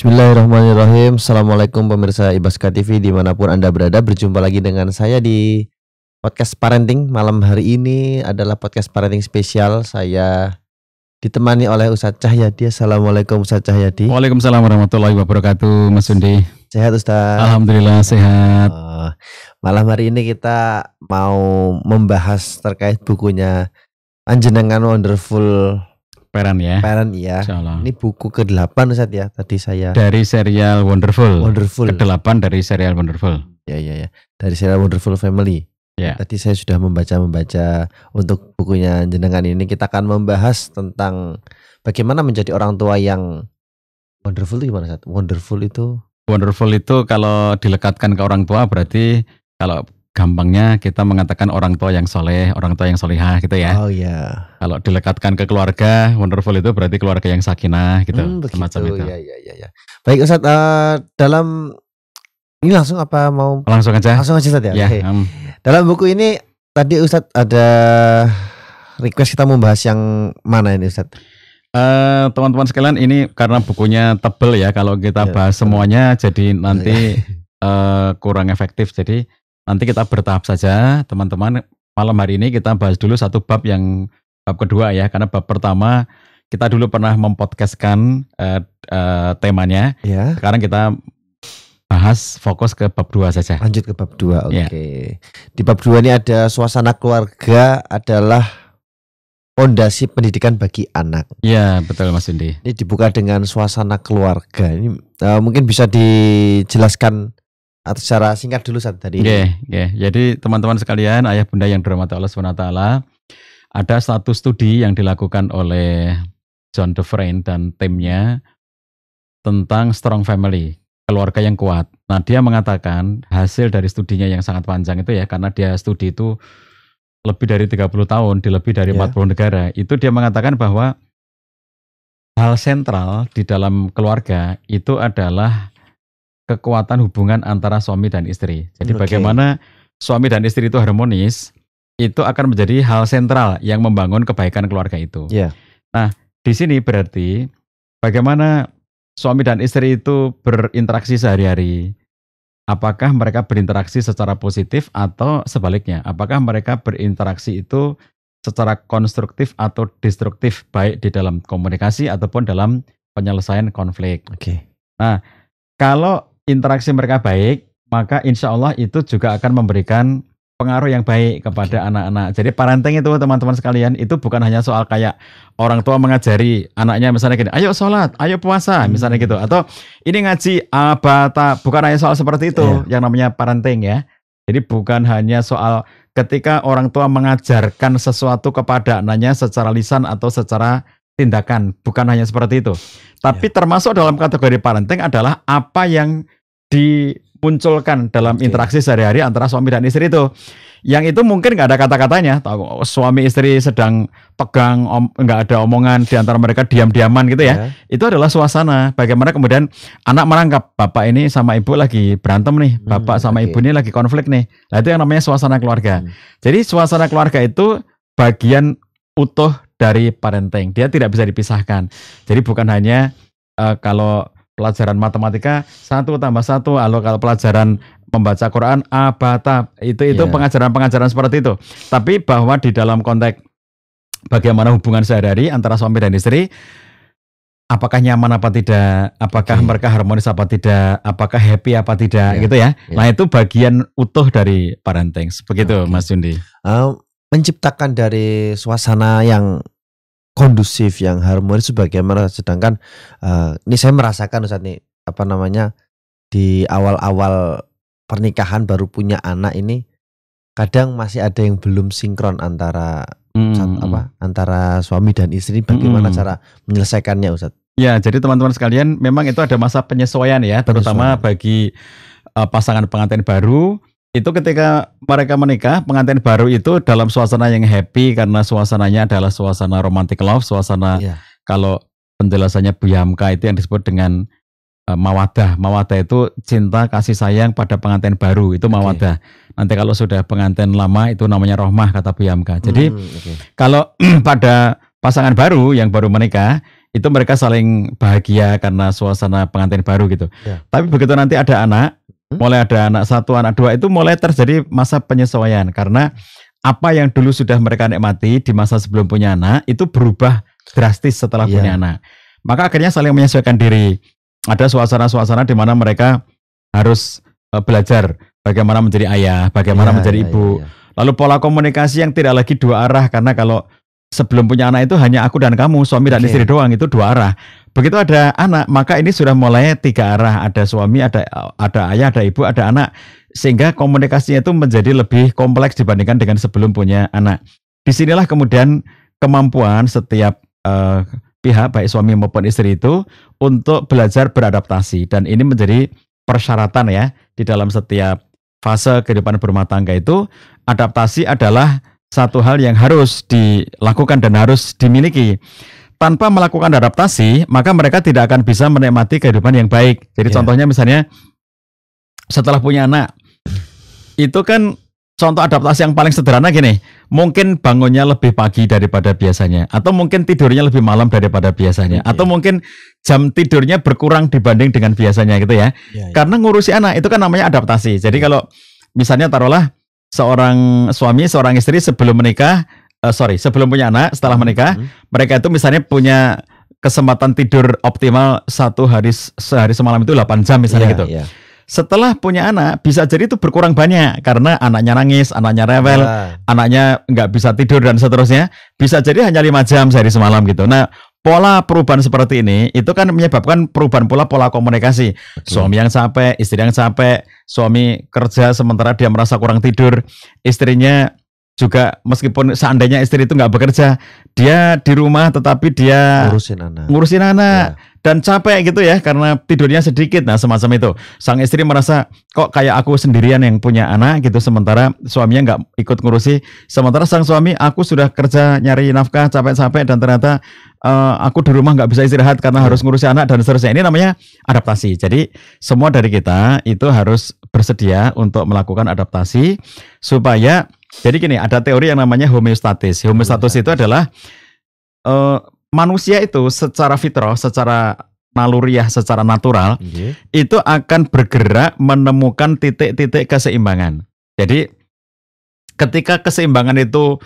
Bismillahirrahmanirrahim. Assalamualaikum pemirsa Ibaska TV di mana pun anda berada. Berjumpa lagi dengan saya di podcast parenting. Malam hari ini adalah podcast parenting spesial. Saya ditemani oleh Ustadz Cahyadi. Assalamualaikum Ustadz Cahyadi. Waalaikumsalam warahmatullahi wabarakatuh Mas Sundi Sehat Ustadz? Alhamdulillah sehat. Oh, Malam hari ini kita mau membahas terkait bukunya Panjenengan Wonderful Peran ya Parent ya Insya Allah. Ini buku ke-8 Ustadz ya Tadi saya Dari serial Wonderful Wonderful Kedelapan dari serial Wonderful Ya ya ya. Dari serial Wonderful Family. Ya. Tadi saya sudah membaca membaca untuk bukunya jenengan ini kita akan membahas tentang bagaimana menjadi orang tua yang wonderful itu gimana Sat? Wonderful itu Wonderful itu kalau dilekatkan ke orang tua berarti Kalau gampangnya kita mengatakan orang tua yang soleh Orang tua yang solihah gitu ya Oh ya. Kalau dilekatkan ke keluarga Wonderful itu berarti keluarga yang sakinah gitu Hmm, begitu. Semacam itu Ya ya ya ya. Baik Ustaz eh, dalam ini langsung apa mau Langsung aja langsung aja Ustaz ya? Ya, Oke. em, Dalam buku ini tadi Ustadz ada request kita membahas yang mana ini Ustadz? Eh, teman-teman sekalian ini karena bukunya tebel ya kalau kita Ya, bahas semuanya jadi nanti eh, kurang efektif jadi nanti kita bertahap saja teman-teman malam hari ini kita bahas dulu satu bab yang bab kedua ya karena bab pertama kita dulu pernah mempodcastkan eh, eh, temanya Ya. sekarang kita bahas fokus ke bab dua saja Lanjut ke bab 2. Oke. Ya. Di bab 2 ini ada suasana keluarga adalah fondasi pendidikan bagi anak. Iya betul Mas Indi Ini dibuka dengan suasana keluarga. Ini eh, mungkin bisa dijelaskan atau secara singkat dulu saat tadi. Oke, oke. Jadi teman-teman sekalian, ayah bunda yang dirahmati Allah SWT, ada satu studi yang dilakukan oleh John DeFrain dan timnya tentang strong family, keluarga yang kuat. Nah, dia mengatakan hasil dari studinya yang sangat panjang itu ya, karena dia studi itu lebih dari 30 tahun di lebih dari Ya. 40 negara. Itu dia mengatakan bahwa hal sentral di dalam keluarga itu adalah kekuatan hubungan antara suami dan istri. Jadi Oke. bagaimana suami dan istri itu harmonis, itu akan menjadi hal sentral yang membangun kebaikan keluarga itu. Iya. Nah, di sini berarti bagaimana suami dan istri itu berinteraksi sehari-hari. Apakah mereka berinteraksi secara positif atau sebaliknya? Apakah mereka berinteraksi itu secara konstruktif atau destruktif baik di dalam komunikasi ataupun dalam penyelesaian konflik? Oke. Kalau interaksi mereka baik, maka insya Allah itu juga akan memberikan pengaruh yang baik kepada anak-anak. Jadi parenting itu teman-teman sekalian itu bukan hanya soal kayak orang tua mengajari anaknya misalnya gini, ayo sholat, ayo puasa, Hmm. misalnya gitu. Atau ini ngaji abata, bukan hanya soal seperti itu yang namanya parenting ya. Jadi bukan hanya soal ketika orang tua mengajarkan sesuatu kepada anaknya secara lisan atau secara tindakan, bukan hanya seperti itu. Tapi termasuk dalam kategori parenting adalah apa yang dimunculkan dalam Oke. interaksi sehari-hari antara suami dan istri itu. Yang itu mungkin nggak ada kata-katanya, tahu suami istri sedang tegang, om- nggak ada omongan di antara mereka diam-diaman gitu ya. Itu adalah suasana. Bagaimana kemudian anak merangkap bapak ini sama ibu lagi berantem nih, Hmm, bapak sama oke. ibu ini lagi konflik nih. Nah itu yang namanya suasana keluarga. Hmm. Jadi suasana keluarga itu bagian utuh dari parenting. Dia tidak bisa dipisahkan. Jadi bukan hanya eh, kalau pelajaran matematika satu tambah satu, lalu kalau pelajaran membaca Quran abata itu itu Iya. pengajaran-pengajaran seperti itu. Tapi bahwa di dalam konteks bagaimana hubungan sehari-hari antara suami dan istri, apakah nyaman apa tidak, apakah Oke. mereka harmonis apa tidak, apakah happy apa tidak, Iya, gitu ya. iya. Nah itu bagian utuh dari parenting. Begitu, Oke. Mas Yundi. Eh, menciptakan dari suasana yang kondusif, yang harmonis itu bagaimana? Sedangkan eh, ini saya merasakan Ustaz nih apa namanya di awal-awal pernikahan baru punya anak ini kadang masih ada yang belum sinkron antara Hmm, Sat- hmm. apa antara suami dan istri bagaimana Mm-mm. cara menyelesaikannya Ustaz? Ya, jadi teman-teman sekalian, memang itu ada masa penyesuaian ya, terutama Penyesuaian. bagi uh, pasangan pengantin baru. Itu ketika mereka menikah, pengantin baru itu dalam suasana yang happy karena suasananya adalah suasana romantic love, suasana Iya. kalau penjelasannya Bu Yamka itu yang disebut dengan uh, mawadah. Mawadah itu cinta kasih sayang pada pengantin baru, itu mawadah. Nanti kalau sudah pengantin lama itu namanya rohmah kata Bu Yamka. Jadi Hmm, oke. kalau pada pasangan baru yang baru menikah itu mereka saling bahagia karena suasana pengantin baru gitu. Ya. Tapi begitu nanti ada anak. Mulai ada anak satu, anak dua itu mulai terjadi masa penyesuaian karena apa yang dulu sudah mereka nikmati di masa sebelum punya anak itu berubah drastis setelah Iya. punya anak. Maka akhirnya saling menyesuaikan diri. Ada suasana-suasana di mana mereka harus eh, belajar bagaimana menjadi ayah, bagaimana Ya, menjadi ya, ibu. ya, ya. Lalu pola komunikasi yang tidak lagi dua arah karena kalau sebelum punya anak itu hanya aku dan kamu, suami dan Oke. istri doang itu dua arah. Begitu ada anak, maka ini sudah mulai tiga arah. Ada suami, ada ada ayah, ada ibu, ada anak. Sehingga komunikasinya itu menjadi lebih kompleks dibandingkan dengan sebelum punya anak. Di sinilah kemudian kemampuan setiap eh, pihak baik suami maupun istri itu untuk belajar beradaptasi dan ini menjadi persyaratan ya di dalam setiap fase kehidupan berumah tangga itu adaptasi adalah satu hal yang harus dilakukan dan harus dimiliki. Tanpa melakukan adaptasi, maka mereka tidak akan bisa menikmati kehidupan yang baik. Jadi Ya. contohnya misalnya setelah punya anak, itu kan contoh adaptasi yang paling sederhana gini, mungkin bangunnya lebih pagi daripada biasanya, atau mungkin tidurnya lebih malam daripada biasanya, Oke. atau mungkin jam tidurnya berkurang dibanding dengan biasanya gitu ya. Ya, ya. Karena ngurusi anak itu kan namanya adaptasi. Jadi kalau misalnya taruhlah seorang suami, seorang istri sebelum menikah, eh, sorry, sebelum punya anak, setelah menikah, Hmm. mereka itu misalnya punya kesempatan tidur optimal satu hari sehari semalam itu 8 jam misalnya Iya, gitu. iya. Setelah punya anak bisa jadi itu berkurang banyak karena anaknya nangis, anaknya rewel, Ah, anaknya nggak bisa tidur dan seterusnya. Bisa jadi hanya lima jam sehari semalam gitu. Nah pola perubahan seperti ini itu kan menyebabkan perubahan pola pola komunikasi. betul. Suami yang capek, istri yang capek, suami kerja sementara dia merasa kurang tidur, istrinya juga meskipun seandainya istri itu nggak bekerja, dia di rumah tetapi dia ngurusin anak. ngurusin anak Ya. dan capek gitu ya karena tidurnya sedikit. Nah semacam itu, sang istri merasa kok kayak aku sendirian yang punya anak gitu, sementara suaminya nggak ikut ngurusi. Sementara sang suami, aku sudah kerja nyari nafkah capek-capek dan ternyata eh, aku di rumah nggak bisa istirahat karena Ya. harus ngurusi anak dan seterusnya. Ini namanya adaptasi. Jadi semua dari kita itu harus bersedia untuk melakukan adaptasi supaya jadi gini ada teori yang namanya homeostatis. Homeostatis itu adalah eh, manusia itu secara fitrah, secara naluriah, secara natural Iya. itu akan bergerak menemukan titik-titik keseimbangan. Jadi ketika keseimbangan itu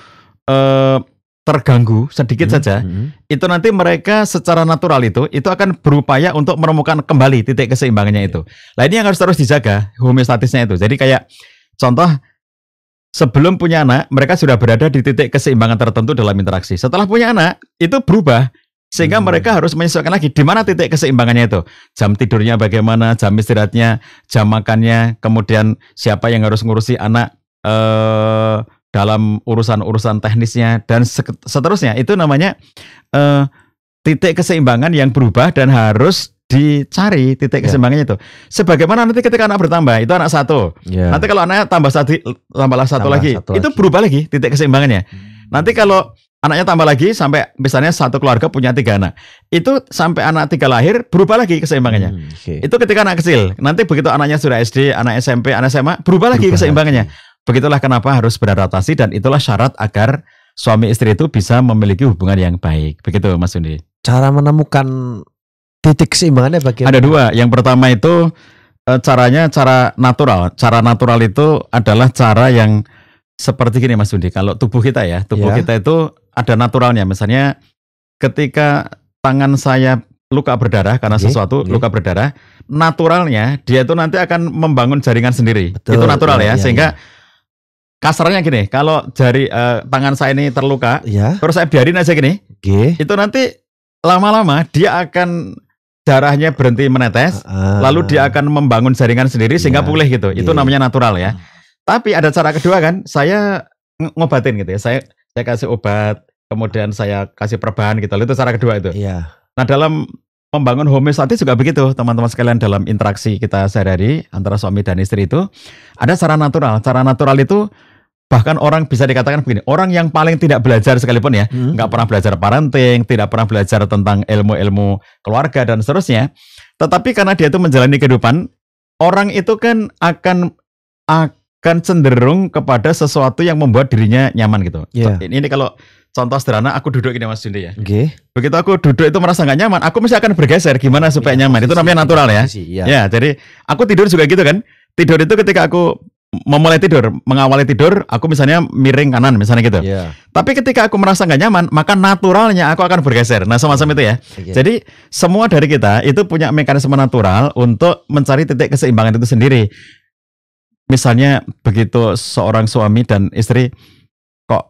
eh, terganggu sedikit Hmm, saja, hmm. itu nanti mereka secara natural itu itu akan berupaya untuk menemukan kembali titik keseimbangannya itu. Nah ini yang harus terus dijaga homeostatisnya itu. Jadi kayak contoh sebelum punya anak mereka sudah berada di titik keseimbangan tertentu dalam interaksi. Setelah punya anak itu berubah sehingga Hmm. mereka harus menyesuaikan lagi di mana titik keseimbangannya itu. Jam tidurnya bagaimana, jam istirahatnya, jam makannya, kemudian siapa yang harus ngurusi anak eh dalam urusan-urusan teknisnya dan seterusnya. Itu namanya eh, titik keseimbangan yang berubah dan harus dicari titik Ya. keseimbangannya itu. Sebagaimana nanti ketika anak bertambah, itu anak satu. Ya. Nanti kalau anaknya tambah satu, tambahlah satu Tambah lagi, satu itu lagi. berubah lagi titik keseimbangannya. Nanti kalau anaknya tambah lagi sampai misalnya satu keluarga punya tiga anak, itu sampai anak tiga lahir berubah lagi keseimbangannya. Hmm, oke. Itu ketika anak kecil. Nanti begitu anaknya sudah SD, anak SMP, anak SMA, berubah lagi Berubah keseimbangannya. lagi. Begitulah kenapa harus beradaptasi dan itulah syarat agar suami istri itu bisa memiliki hubungan yang baik. Begitu Mas Undi. Cara menemukan titik keseimbangannya bagaimana? Ada dua. Yang pertama itu eh, caranya cara natural. Cara natural itu adalah cara yang seperti gini Mas Undi. Kalau tubuh kita ya, tubuh Ya. kita itu ada naturalnya. Misalnya ketika tangan saya luka berdarah karena Oke, sesuatu oke. luka berdarah, naturalnya dia itu nanti akan membangun jaringan sendiri. Betul, itu natural iya, ya. iya, Sehingga kasarnya gini, kalau jari eh, tangan saya ini terluka, Ya, terus saya biarin aja gini, oke. itu nanti lama-lama dia akan darahnya berhenti menetes, Ah, lalu dia akan membangun jaringan sendiri sehingga Iya, pulih gitu. Itu iya. namanya natural ya. Tapi ada cara kedua kan, saya ng- ngobatin gitu ya. Saya saya kasih obat, kemudian saya kasih perban gitu. Itu cara kedua itu. Iya. Nah, dalam membangun homeostatis juga begitu, teman-teman sekalian dalam interaksi kita sehari-hari antara suami dan istri itu ada cara natural. Cara natural itu bahkan orang bisa dikatakan begini, orang yang paling tidak belajar sekalipun ya, Hmm. nggak pernah belajar parenting, tidak pernah belajar tentang ilmu-ilmu keluarga dan seterusnya. Tetapi karena dia itu menjalani kehidupan, orang itu kan akan akan cenderung kepada sesuatu yang membuat dirinya nyaman gitu. Iya. Ini, ini kalau contoh sederhana aku duduk ini Mas Jundi ya. Oke. Begitu aku duduk itu merasa nggak nyaman, aku mesti akan bergeser gimana supaya Iya, nyaman. Itu posisi, namanya natural ya. posisi, Iya. Ya, jadi aku tidur juga gitu kan. Tidur itu ketika aku memulai tidur, mengawali tidur, aku misalnya miring kanan misalnya gitu. Iya. Tapi ketika aku merasa nggak nyaman, maka naturalnya aku akan bergeser. Nah, semacam itu ya. Oke. Jadi semua dari kita itu punya mekanisme natural untuk mencari titik keseimbangan itu sendiri. Misalnya begitu seorang suami dan istri kok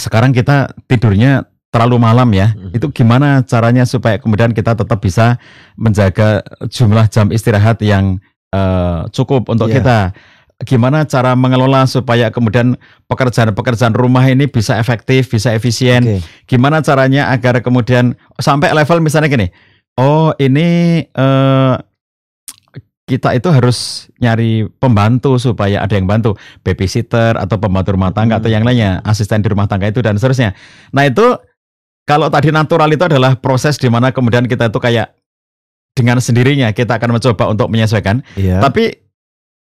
sekarang kita tidurnya terlalu malam ya. Mhm. Itu gimana caranya supaya kemudian kita tetap bisa menjaga jumlah jam istirahat yang eh, cukup untuk Iya. kita. Gimana cara mengelola supaya kemudian pekerjaan-pekerjaan rumah ini bisa efektif, bisa efisien. Oke. Gimana caranya agar kemudian sampai level misalnya gini, oh ini eh, kita itu harus nyari pembantu supaya ada yang bantu, babysitter atau pembantu rumah tangga atau Hmm. yang lainnya, asisten di rumah tangga itu dan seterusnya. Nah itu kalau tadi natural itu adalah proses di mana kemudian kita itu kayak dengan sendirinya kita akan mencoba untuk menyesuaikan. Iya. Tapi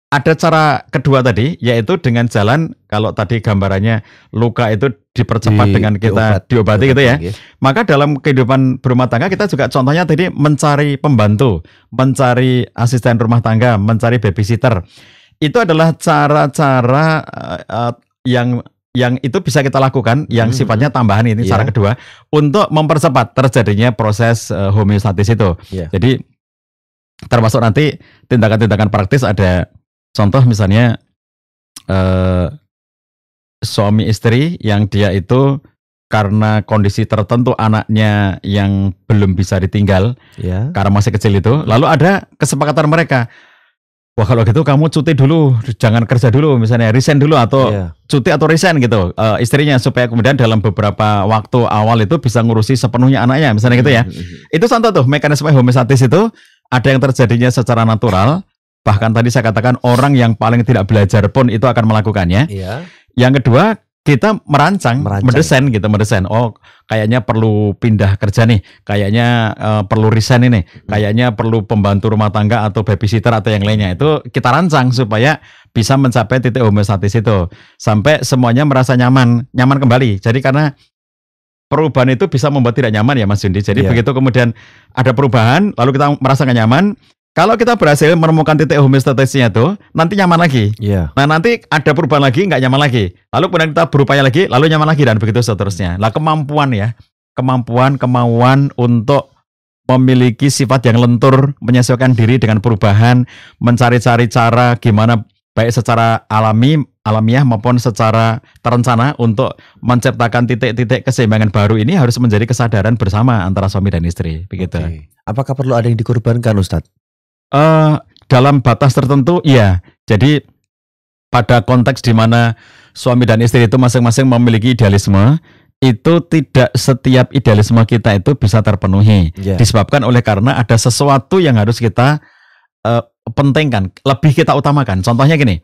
ada cara kedua tadi, yaitu dengan jalan kalau tadi gambarannya luka itu dipercepat Di- dengan kita diobat- diobati gitu ya. Maka dalam kehidupan berumah tangga kita juga contohnya tadi mencari pembantu, mencari asisten rumah tangga, mencari babysitter. Itu adalah cara-cara eh, yang yang itu bisa kita lakukan yang Mhm. sifatnya tambahan ini cara Iya. kedua untuk mempercepat terjadinya proses eh, homeostatis itu. Iya. Jadi termasuk nanti tindakan-tindakan praktis ada contoh misalnya eh, suami istri yang dia itu karena kondisi tertentu anaknya yang belum bisa ditinggal Iya. karena masih kecil itu, lalu ada kesepakatan mereka. Wah kalau gitu kamu cuti dulu, jangan kerja dulu, misalnya resign dulu atau Iya. cuti atau resign gitu eh, istrinya supaya kemudian dalam beberapa waktu awal itu bisa ngurusi sepenuhnya anaknya, misalnya gitu ya. Mhm. Itu contoh tuh mekanisme homeostatis itu ada yang terjadinya secara natural. Bahkan tadi saya katakan orang yang paling tidak belajar pun itu akan melakukannya. Iya. Yang kedua kita merancang, Merancang. mendesain gitu, mendesain. Oh, kayaknya perlu pindah kerja nih, kayaknya eh, perlu resign ini, kayaknya perlu pembantu rumah tangga atau babysitter atau yang lainnya. Itu kita rancang supaya bisa mencapai titik homeostatis itu sampai semuanya merasa nyaman, nyaman kembali. Jadi karena perubahan itu bisa membuat tidak nyaman ya Mas Jundi. Jadi Iya. begitu kemudian ada perubahan, lalu kita merasa nggak nyaman. Kalau kita berhasil menemukan titik homeostatisnya itu, nanti nyaman lagi. Iya. Nah nanti ada perubahan lagi, nggak nyaman lagi. Lalu kemudian kita berupaya lagi, lalu nyaman lagi dan begitu seterusnya. Lah kemampuan ya, kemampuan, kemauan untuk memiliki sifat yang lentur, menyesuaikan diri dengan perubahan, mencari-cari cara gimana baik secara alami, alamiah maupun secara terencana untuk menciptakan titik-titik keseimbangan baru ini harus menjadi kesadaran bersama antara suami dan istri, begitu. Oke. Apakah perlu ada yang dikorbankan Ustadz? Eh, dalam batas tertentu, iya. Jadi pada konteks di mana suami dan istri itu masing-masing memiliki idealisme, itu tidak setiap idealisme kita itu bisa terpenuhi. Iya. Disebabkan oleh karena ada sesuatu yang harus kita eh, pentingkan, lebih kita utamakan. Contohnya gini,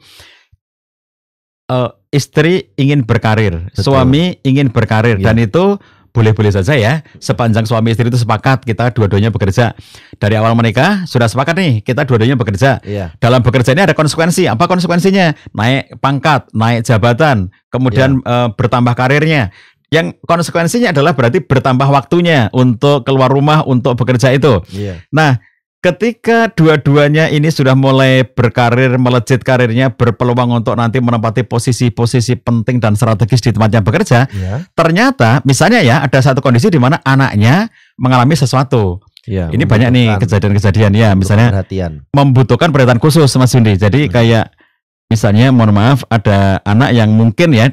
eh, istri ingin berkarir, Betul. suami ingin berkarir, Iya. dan itu boleh-boleh saja ya. Sepanjang suami istri itu sepakat, kita dua-duanya bekerja. Dari awal menikah sudah sepakat nih, kita dua-duanya bekerja. Iya. Dalam bekerja ini ada konsekuensi. Apa konsekuensinya? Naik pangkat, naik jabatan, kemudian eh, bertambah karirnya. Yang konsekuensinya adalah berarti bertambah waktunya untuk keluar rumah untuk bekerja itu. Iya. Nah, ketika dua-duanya ini sudah mulai berkarir, melejit karirnya, berpeluang untuk nanti menempati posisi-posisi penting dan strategis di tempatnya bekerja, Iya. ternyata misalnya ya ada satu kondisi di mana anaknya mengalami sesuatu. Iya. Ini banyak nih kejadian-kejadian ya, misalnya perhatian. membutuhkan perhatian khusus Mas Yundi. Jadi Hmm. kayak misalnya mohon maaf ada anak yang mungkin ya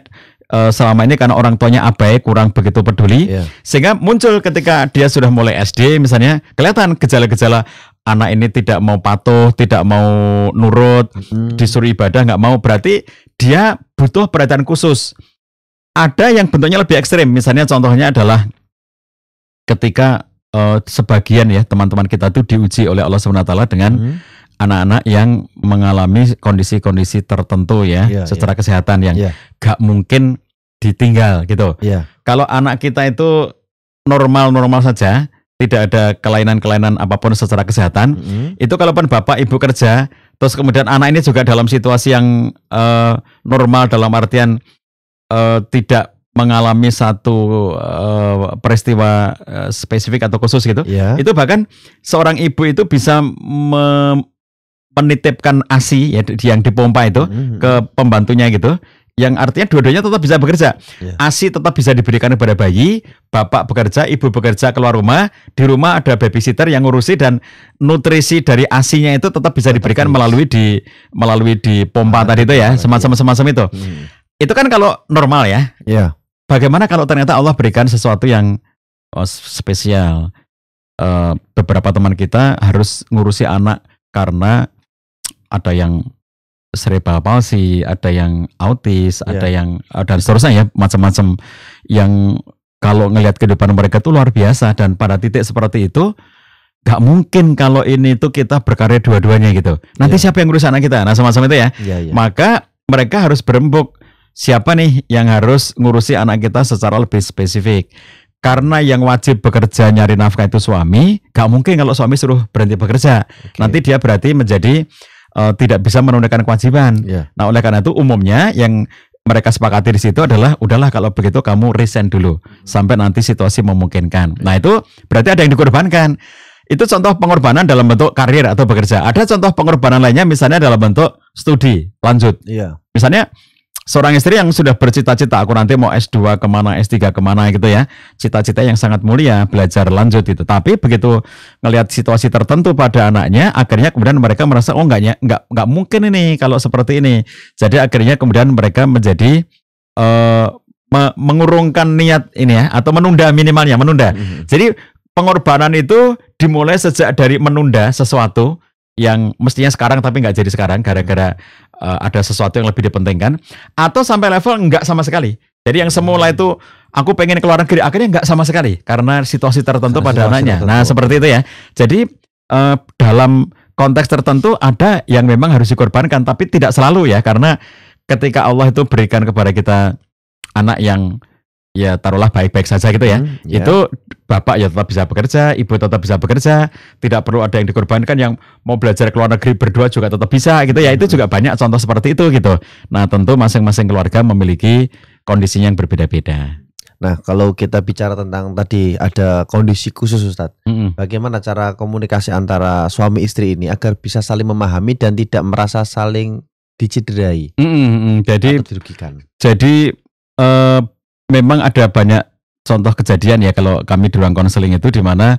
eh, selama ini karena orang tuanya abai kurang begitu peduli Iya. sehingga muncul ketika dia sudah mulai SD misalnya kelihatan gejala-gejala anak ini tidak mau patuh, tidak mau nurut, Hmm. disuruh ibadah nggak mau berarti dia butuh perhatian khusus. Ada yang bentuknya lebih ekstrim, misalnya contohnya adalah ketika eh, sebagian ya teman-teman kita tuh diuji oleh Allah SWT dengan Hmm. anak-anak yang mengalami kondisi-kondisi tertentu ya Iya, secara kesehatan yang Iya. gak mungkin ditinggal gitu. Iya. Kalau anak kita itu normal-normal saja, tidak ada kelainan-kelainan apa pun secara kesehatan, Hmm. itu kalaupun bapak ibu kerja, terus kemudian anak ini juga dalam situasi yang eh, normal dalam artian eh, tidak mengalami satu uh, peristiwa uh, spesifik atau khusus gitu, Ya. itu bahkan seorang ibu itu bisa me- menitipkan ASI ya yang dipompa itu Mhm. ke pembantunya gitu yang artinya dua-duanya tetap bisa bekerja. Ya. ASI tetap bisa diberikan kepada bayi, bapak bekerja, ibu bekerja keluar rumah, di rumah ada babysitter yang ngurusi dan nutrisi dari ASINya itu tetap bisa Tetap diberikan bisa. melalui di melalui di pompa Ah, tadi itu ya, semacam semacam itu. Mhm. Itu kan kalau normal ya. Ya. Bagaimana kalau ternyata Allah berikan sesuatu yang oh, spesial? Eh, beberapa teman kita harus ngurusi anak karena ada yang cerebral palsy, ada yang autis, Ya. ada yang eh, dan seterusnya ya macam-macam yang kalau ngelihat kehidupan mereka tuh luar biasa dan pada titik seperti itu nggak mungkin kalau ini tuh kita berkarya dua-duanya gitu. Nanti Ya. siapa yang ngurus anak kita? Nah semacam itu ya. Ya, ya. Maka mereka harus berembuk siapa nih yang harus ngurusi anak kita secara lebih spesifik. Karena yang wajib bekerja nyari nafkah itu suami, gak mungkin kalau suami suruh berhenti bekerja. Oke. Nanti dia berarti menjadi eh, tidak bisa menunaikan kewajiban. Ya. Nah, oleh karena itu umumnya yang mereka sepakati di situ adalah udahlah kalau begitu kamu resign dulu sampai nanti situasi memungkinkan. Nah, itu berarti ada yang dikorbankan. Itu contoh pengorbanan dalam bentuk karir atau bekerja. Ada contoh pengorbanan lainnya misalnya dalam bentuk studi lanjut. Iya. Misalnya seorang istri yang sudah bercita-cita aku nanti mau S2 ke mana, S3 ke mana gitu ya. Cita-cita yang sangat mulia, belajar lanjut itu. Tapi begitu ngelihat situasi tertentu pada anaknya, akhirnya kemudian mereka merasa oh enggak enggak enggak mungkin ini kalau seperti ini. Jadi akhirnya kemudian mereka menjadi eh me- mengurungkan niat ini ya atau menunda minimalnya, menunda. Mhm. Jadi pengorbanan itu dimulai sejak dari menunda sesuatu yang mestinya sekarang tapi nggak jadi sekarang gara-gara uh, ada sesuatu yang lebih dipentingkan atau sampai level nggak sama sekali. Jadi yang semula itu aku pengen keluar negeri akhirnya nggak sama sekali karena situasi tertentu Karena pada situasi anaknya. tertentu. Nah seperti itu ya. Jadi uh, dalam konteks tertentu ada yang memang harus dikorbankan tapi tidak selalu ya karena ketika Allah itu berikan kepada kita anak yang ya taruhlah baik-baik saja gitu ya Mhm, ya. itu bapak ya tetap bisa bekerja, ibu tetap bisa bekerja, tidak perlu ada yang dikorbankan yang mau belajar ke luar negeri berdua juga tetap bisa gitu ya. Itu juga banyak contoh seperti itu gitu. Nah, tentu masing-masing keluarga memiliki kondisinya yang berbeda-beda. Nah, kalau kita bicara tentang tadi ada kondisi khusus Ustadz, Mm-mm. bagaimana cara komunikasi antara suami istri ini agar bisa saling memahami dan tidak merasa saling dicederai Mm-mm, mm-mm. Jadi atau dirugikan? jadi eh, memang ada banyak contoh kejadian ya kalau kami di ruang konseling itu di mana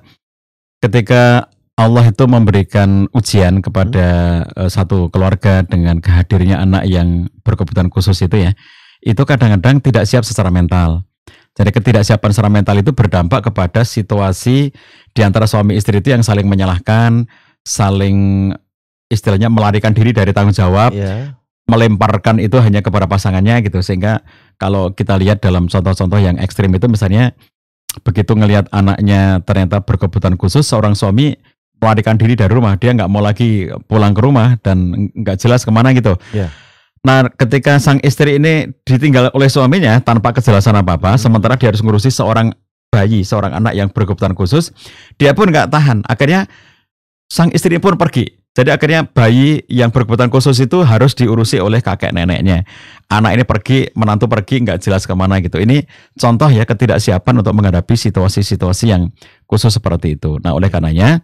ketika Allah itu memberikan ujian kepada eh, satu keluarga dengan kehadirnya anak yang berkebutuhan khusus itu ya, itu kadang-kadang tidak siap secara mental. Jadi ketidaksiapan secara mental itu berdampak kepada situasi di antara suami istri itu yang saling menyalahkan, saling istilahnya melarikan diri dari tanggung jawab, Ya. melemparkan itu hanya kepada pasangannya gitu sehingga kalau kita lihat dalam contoh-contoh yang ekstrim itu misalnya begitu ngelihat anaknya ternyata berkebutuhan khusus seorang suami melarikan diri dari rumah dia nggak mau lagi pulang ke rumah dan nggak jelas ke mana gitu. Ya. Nah ketika sang istri ini ditinggal oleh suaminya tanpa kejelasan apa-apa Hmm. sementara dia harus ngurusi seorang bayi seorang anak yang berkebutuhan khusus dia pun nggak tahan akhirnya sang istri pun pergi jadi akhirnya bayi yang berkebutuhan khusus itu harus diurusi oleh kakek neneknya. Anak ini pergi, menantu pergi, nggak jelas ke mana gitu. Ini contoh ya ketidaksiapan untuk menghadapi situasi-situasi yang khusus seperti itu. Nah oleh karenanya,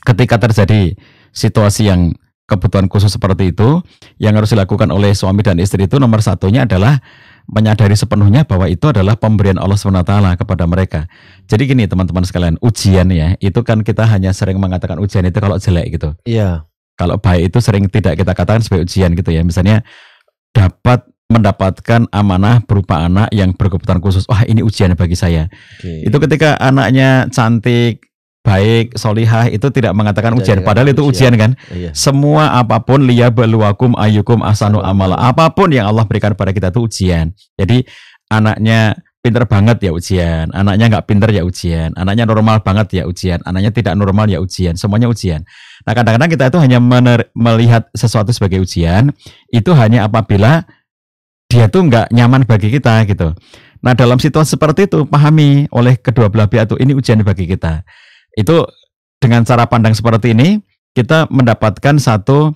ketika terjadi situasi yang kebutuhan khusus seperti itu, yang harus dilakukan oleh suami dan istri itu nomor satunya adalah menyadari sepenuhnya bahwa itu adalah pemberian Allah SWT kepada mereka. Jadi gini teman-teman sekalian, ujian ya, itu kan kita hanya sering mengatakan ujian itu kalau jelek gitu. Iya. Kalau baik itu sering tidak kita katakan sebagai ujian gitu ya. Misalnya dapat mendapatkan amanah berupa anak yang berkebutuhan khusus. Wah ini ujian bagi saya. Oke. Itu ketika anaknya cantik, baik, solihah itu tidak mengatakan ujian. dikatakan Padahal itu ujian. ujian kan. Iya. Semua apa pun liyabaluwakum ayyukum asanu Asanu amala. amala. Apa pun yang Allah berikan pada kita itu ujian. Jadi anaknya pinter banget ya ujian, anaknya nggak pinter ya ujian, anaknya normal banget ya ujian, anaknya tidak normal ya ujian, semuanya ujian. Nah kadang-kadang kita itu hanya mener- melihat sesuatu sebagai ujian, itu hanya apabila dia tuh nggak nyaman bagi kita gitu. Nah dalam situasi seperti itu pahami oleh kedua belah pihak itu ini ujian bagi kita. Itu dengan cara pandang seperti ini kita mendapatkan satu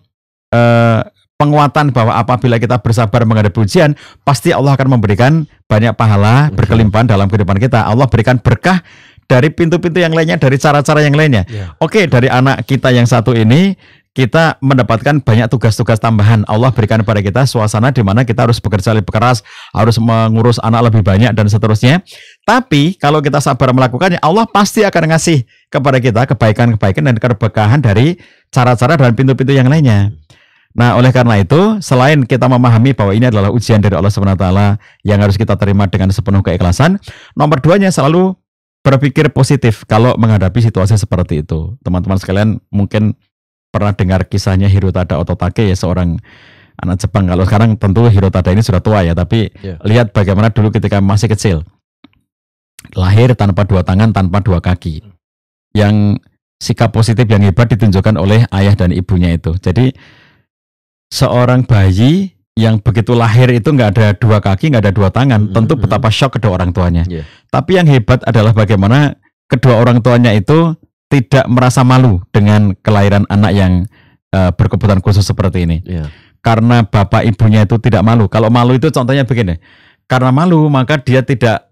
eh, penguatan bahwa apabila kita bersabar menghadapi ujian, pasti Allah akan memberikan banyak pahala berkelimpahan dalam kehidupan kita. Allah berikan berkah dari pintu-pintu yang lainnya, dari cara-cara yang lainnya. Ya. Oke, dari anak kita yang satu ini kita mendapatkan banyak tugas-tugas tambahan. Allah berikan kepada kita suasana di mana kita harus bekerja lebih keras, harus mengurus anak lebih banyak dan seterusnya. Tapi kalau kita sabar melakukannya, Allah pasti akan ngasih kepada kita kebaikan-kebaikan dan keberkahan dari cara-cara dan pintu-pintu yang lainnya. Nah, oleh karena itu, selain kita memahami bahwa ini adalah ujian dari Allah taala yang harus kita terima dengan sepenuh keikhlasan, nomor duanya selalu berpikir positif kalau menghadapi situasi seperti itu. Teman-teman sekalian mungkin pernah dengar kisahnya Hirotada Ototake ya seorang anak Jepang. Kalau sekarang tentu Hirotada ini sudah tua ya, tapi Ya. lihat bagaimana dulu ketika masih kecil. Lahir tanpa dua tangan, tanpa dua kaki. Yang sikap positif yang hebat ditunjukkan oleh ayah dan ibunya itu. Jadi seorang bayi yang begitu lahir itu nggak ada dua kaki, nggak ada dua tangan, Mhm, tentu betapa shock kedua orang tuanya. Iya. Tapi yang hebat adalah bagaimana kedua orang tuanya itu tidak merasa malu dengan kelahiran anak yang eh, berkebutuhan khusus seperti ini. Ya. Karena bapak ibunya itu tidak malu. Kalau malu itu contohnya begini. Karena malu maka dia tidak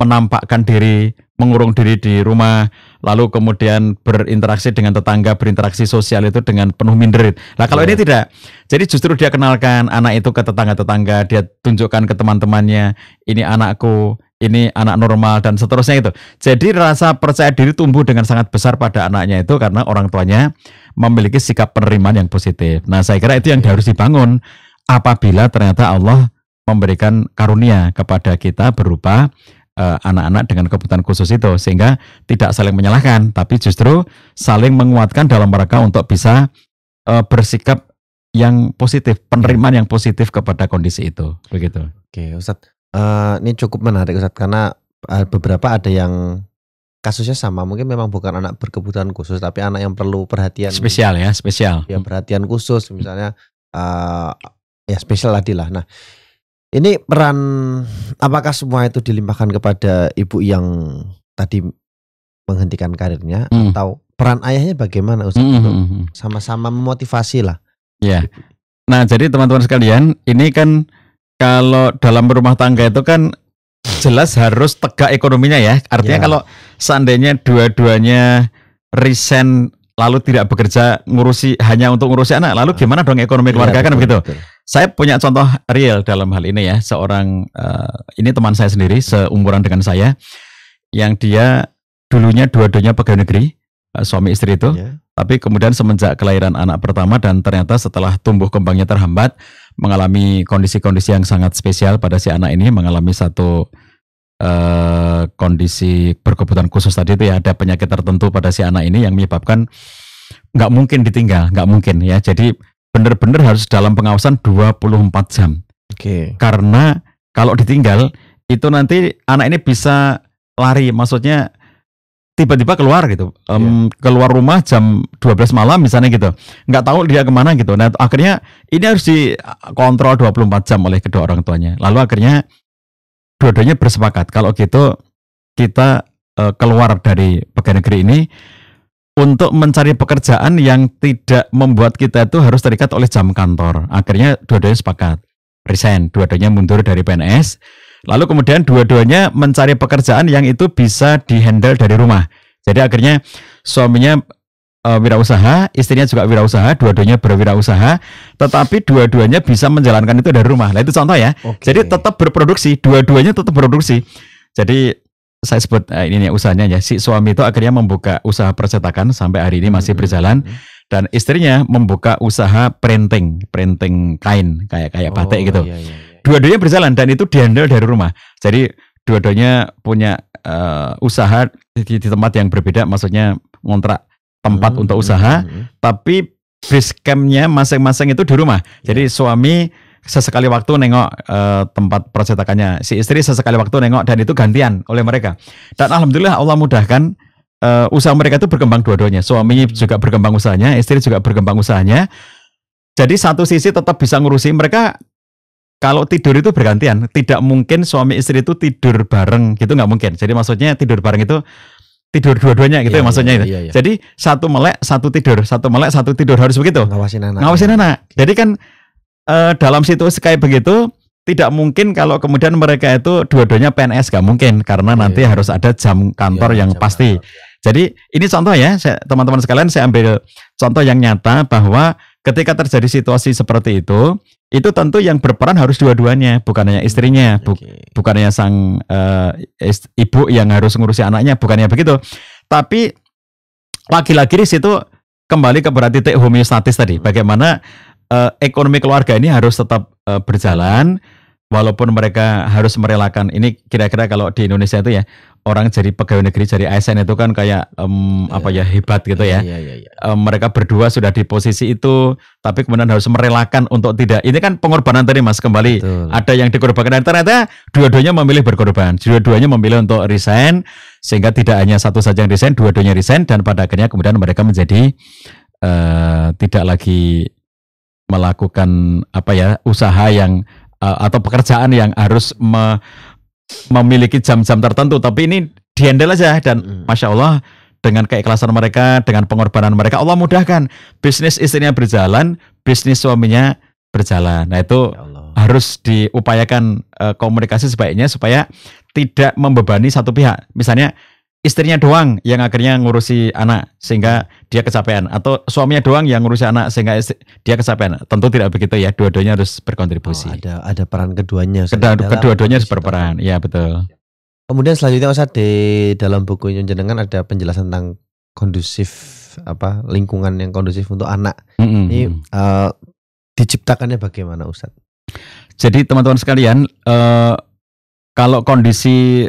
menampakkan diri, mengurung diri di rumah, lalu kemudian berinteraksi dengan tetangga, berinteraksi sosial itu dengan penuh minder. Nah kalau Iya. ini tidak, jadi justru dia kenalkan anak itu ke tetangga-tetangga, dia tunjukkan ke teman-temannya, ini anakku, ini anak normal dan seterusnya itu. Jadi rasa percaya diri tumbuh dengan sangat besar pada anaknya itu karena orang tuanya memiliki sikap penerimaan yang positif. Nah saya kira itu yang harus dibangun apabila ternyata Allah memberikan karunia kepada kita berupa eh, anak-anak dengan kebutuhan khusus itu sehingga tidak saling menyalahkan tapi justru saling menguatkan dalam rangka untuk bisa eh, bersikap yang positif, penerimaan yang positif kepada kondisi itu. Begitu. Oke, Ustadz. Eh, ini cukup menarik Ustadz karena eh, beberapa ada yang kasusnya sama, mungkin memang bukan anak berkebutuhan khusus, tapi anak yang perlu perhatian Spesial ya, spesial. ya perhatian khusus misalnya eh ya spesial tadi lah. Nah, ini peran apakah semua itu dilimpahkan kepada ibu yang tadi menghentikan karirnya Hmm. atau peran ayahnya bagaimana Ustaz Mm, untuk mm, mm. sama-sama memotivasi lah. Ya. Nah, jadi teman-teman sekalian, ini kan kalau dalam rumah tangga itu kan jelas harus tegak ekonominya ya. Artinya Ya. kalau seandainya dua-duanya resign lalu tidak bekerja ngurusi hanya untuk ngurusi anak, lalu gimana dong ekonomi keluarga Iya, kan betul, begitu. betul. Saya punya contoh real dalam hal ini ya, seorang eh, ini teman saya sendiri seumuran dengan saya yang dia dulunya dua-duanya pegawai negeri, eh, suami istri itu. Ya. Tapi kemudian semenjak kelahiran anak pertama dan ternyata setelah tumbuh kembangnya terhambat, mengalami kondisi-kondisi yang sangat spesial pada si anak ini, mengalami satu eh, kondisi berkebutuhan khusus tadi itu ya ada penyakit tertentu pada si anak ini yang menyebabkan nggak mungkin ditinggal, nggak mungkin ya. Jadi benar-benar harus dalam pengawasan 24 jam. Oke. Karena kalau ditinggal itu nanti anak ini bisa lari, maksudnya tiba-tiba keluar gitu, Em, keluar rumah jam 12 malam misalnya gitu, nggak tahu dia ke mana gitu. Nah akhirnya ini harus dikontrol 24 jam oleh kedua orang tuanya. Lalu akhirnya dua-duanya bersepakat kalau gitu kita eh, keluar dari pegawai negeri ini untuk mencari pekerjaan yang tidak membuat kita itu harus terikat oleh jam kantor. Akhirnya dua-duanya sepakat resign, dua-duanya mundur dari PNS. Lalu kemudian dua-duanya mencari pekerjaan yang itu bisa dihandle dari rumah. Jadi akhirnya suaminya eh, wirausaha, istrinya juga wirausaha, dua-duanya berwirausaha, tetapi dua-duanya bisa menjalankan itu dari rumah. Nah itu contoh ya. Oke. Jadi tetap berproduksi, dua-duanya tetap berproduksi. Jadi saya sebut eh, ini nih usahanya ya. Si suami itu akhirnya membuka usaha percetakan sampai hari ini masih Hmm, berjalan hmm, hmm. dan istrinya membuka usaha printing, printing kain kayak kayak batik Oh, gitu. iya, iya, iya. Dua-duanya berjalan dan itu dihandle dari rumah. Jadi dua-duanya punya eh, usaha di, di tempat yang berbeda, maksudnya ngontrak tempat Hmm, untuk hmm, usaha, hmm, hmm. tapi base campnya masing-masing itu di rumah. Jadi suami sesekali waktu nengok eh, tempat percetakannya, si istri sesekali waktu nengok dan itu gantian oleh mereka. Dan alhamdulillah Allah mudahkan eh, usaha mereka itu berkembang dua-duanya. Suami juga berkembang usahanya, istri juga berkembang usahanya. Jadi satu sisi tetap bisa ngurusi mereka. Kalau tidur itu bergantian, tidak mungkin suami istri itu tidur bareng gitu nggak mungkin. Jadi maksudnya tidur bareng itu tidur dua-duanya gitu Iya, ya maksudnya iya, itu. iya, iya. Jadi satu melek, satu tidur, satu melek, satu tidur harus begitu. ngawasin anak. Ngawasin anak. Jadi kan eh, dalam situasi kayak begitu tidak mungkin kalau kemudian mereka itu dua-duanya PNS gak mungkin karena Iya, nanti iya. harus ada jam kantor Iya, yang jam pasti. kantor. Jadi ini contoh ya, teman-teman sekalian saya ambil contoh yang nyata bahwa ketika terjadi situasi seperti itu, itu tentu yang berperan harus dua-duanya, bukan hanya istrinya, bu- Oke. bukannya sang ist- ibu yang harus ngurusi anaknya, bukannya begitu. Tapi lagi-lagi di situ kembali ke berarti titik homeostatis tadi, bagaimana eh, ekonomi keluarga ini harus tetap eh, berjalan walaupun mereka harus merelakan ini kira-kira kalau di Indonesia itu ya orang jadi pegawai negeri jadi ASN itu kan kayak em, apa ya hebat gitu ya Iya, iya, iya. Eh, mereka berdua sudah di posisi itu tapi kemudian harus merelakan untuk tidak ini kan pengorbanan tadi mas kembali Betul. ada yang dikorbankan dan ternyata dua-duanya memilih berkorban dua-duanya memilih untuk resign sehingga tidak hanya satu saja yang resign dua-duanya resign dan pada akhirnya kemudian mereka menjadi eh, tidak lagi melakukan apa ya usaha yang eh, atau pekerjaan yang harus me- memiliki jam-jam tertentu tapi ini dihandle aja dan Mm. masya Allah dengan keikhlasan mereka dengan pengorbanan mereka Allah mudahkan bisnis istrinya berjalan bisnis suaminya berjalan nah itu Ya Allah. harus diupayakan eh, komunikasi sebaiknya supaya tidak membebani satu pihak. Misalnya istrinya doang yang akhirnya ngurusi anak sehingga dia kecapean atau suaminya doang yang ngurusi anak sehingga istri- dia kecapean. Tentu tidak begitu ya. Dua-duanya harus Oh, berkontribusi. ada ada peran keduanya. Kedua-duanya harus berperan. Iya betul. Kemudian selanjutnya Ustaz di dalam buku jenengan ada penjelasan tentang kondusif apa lingkungan yang kondusif untuk anak. Mm-mm. Ini eh, diciptakannya bagaimana Ustaz? Jadi teman-teman sekalian, eh, kalau kondisi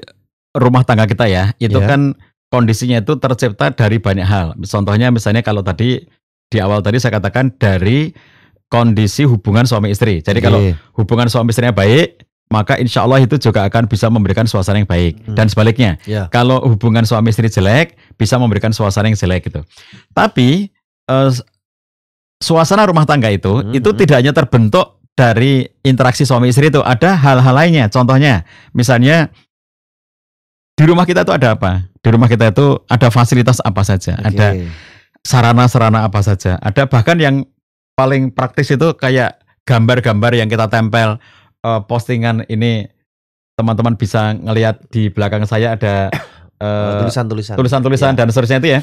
rumah tangga kita ya, itu Iya. kan kondisinya itu tercipta dari banyak hal. Contohnya misalnya kalau tadi di awal tadi saya katakan dari kondisi hubungan suami istri. Jadi kalau Oke. hubungan suami istrinya baik, maka insya Allah itu juga akan bisa memberikan suasana yang baik. Hmm. Dan sebaliknya, Ya. kalau hubungan suami istri jelek, bisa memberikan suasana yang jelek gitu. Tapi eh, suasana rumah tangga itu, Hmm, itu hmm. tidak hanya terbentuk dari interaksi suami istri itu, ada hal-hal lainnya. Contohnya, misalnya di rumah kita itu ada apa? Di rumah kita itu ada fasilitas apa saja, Oke. ada sarana-sarana apa saja. Ada bahkan yang paling praktis itu kayak gambar-gambar yang kita tempel eh, postingan ini teman-teman bisa ngelihat di belakang saya ada Eh, tulisan-tulisan. tulisan-tulisan Ya. dan seterusnya itu ya.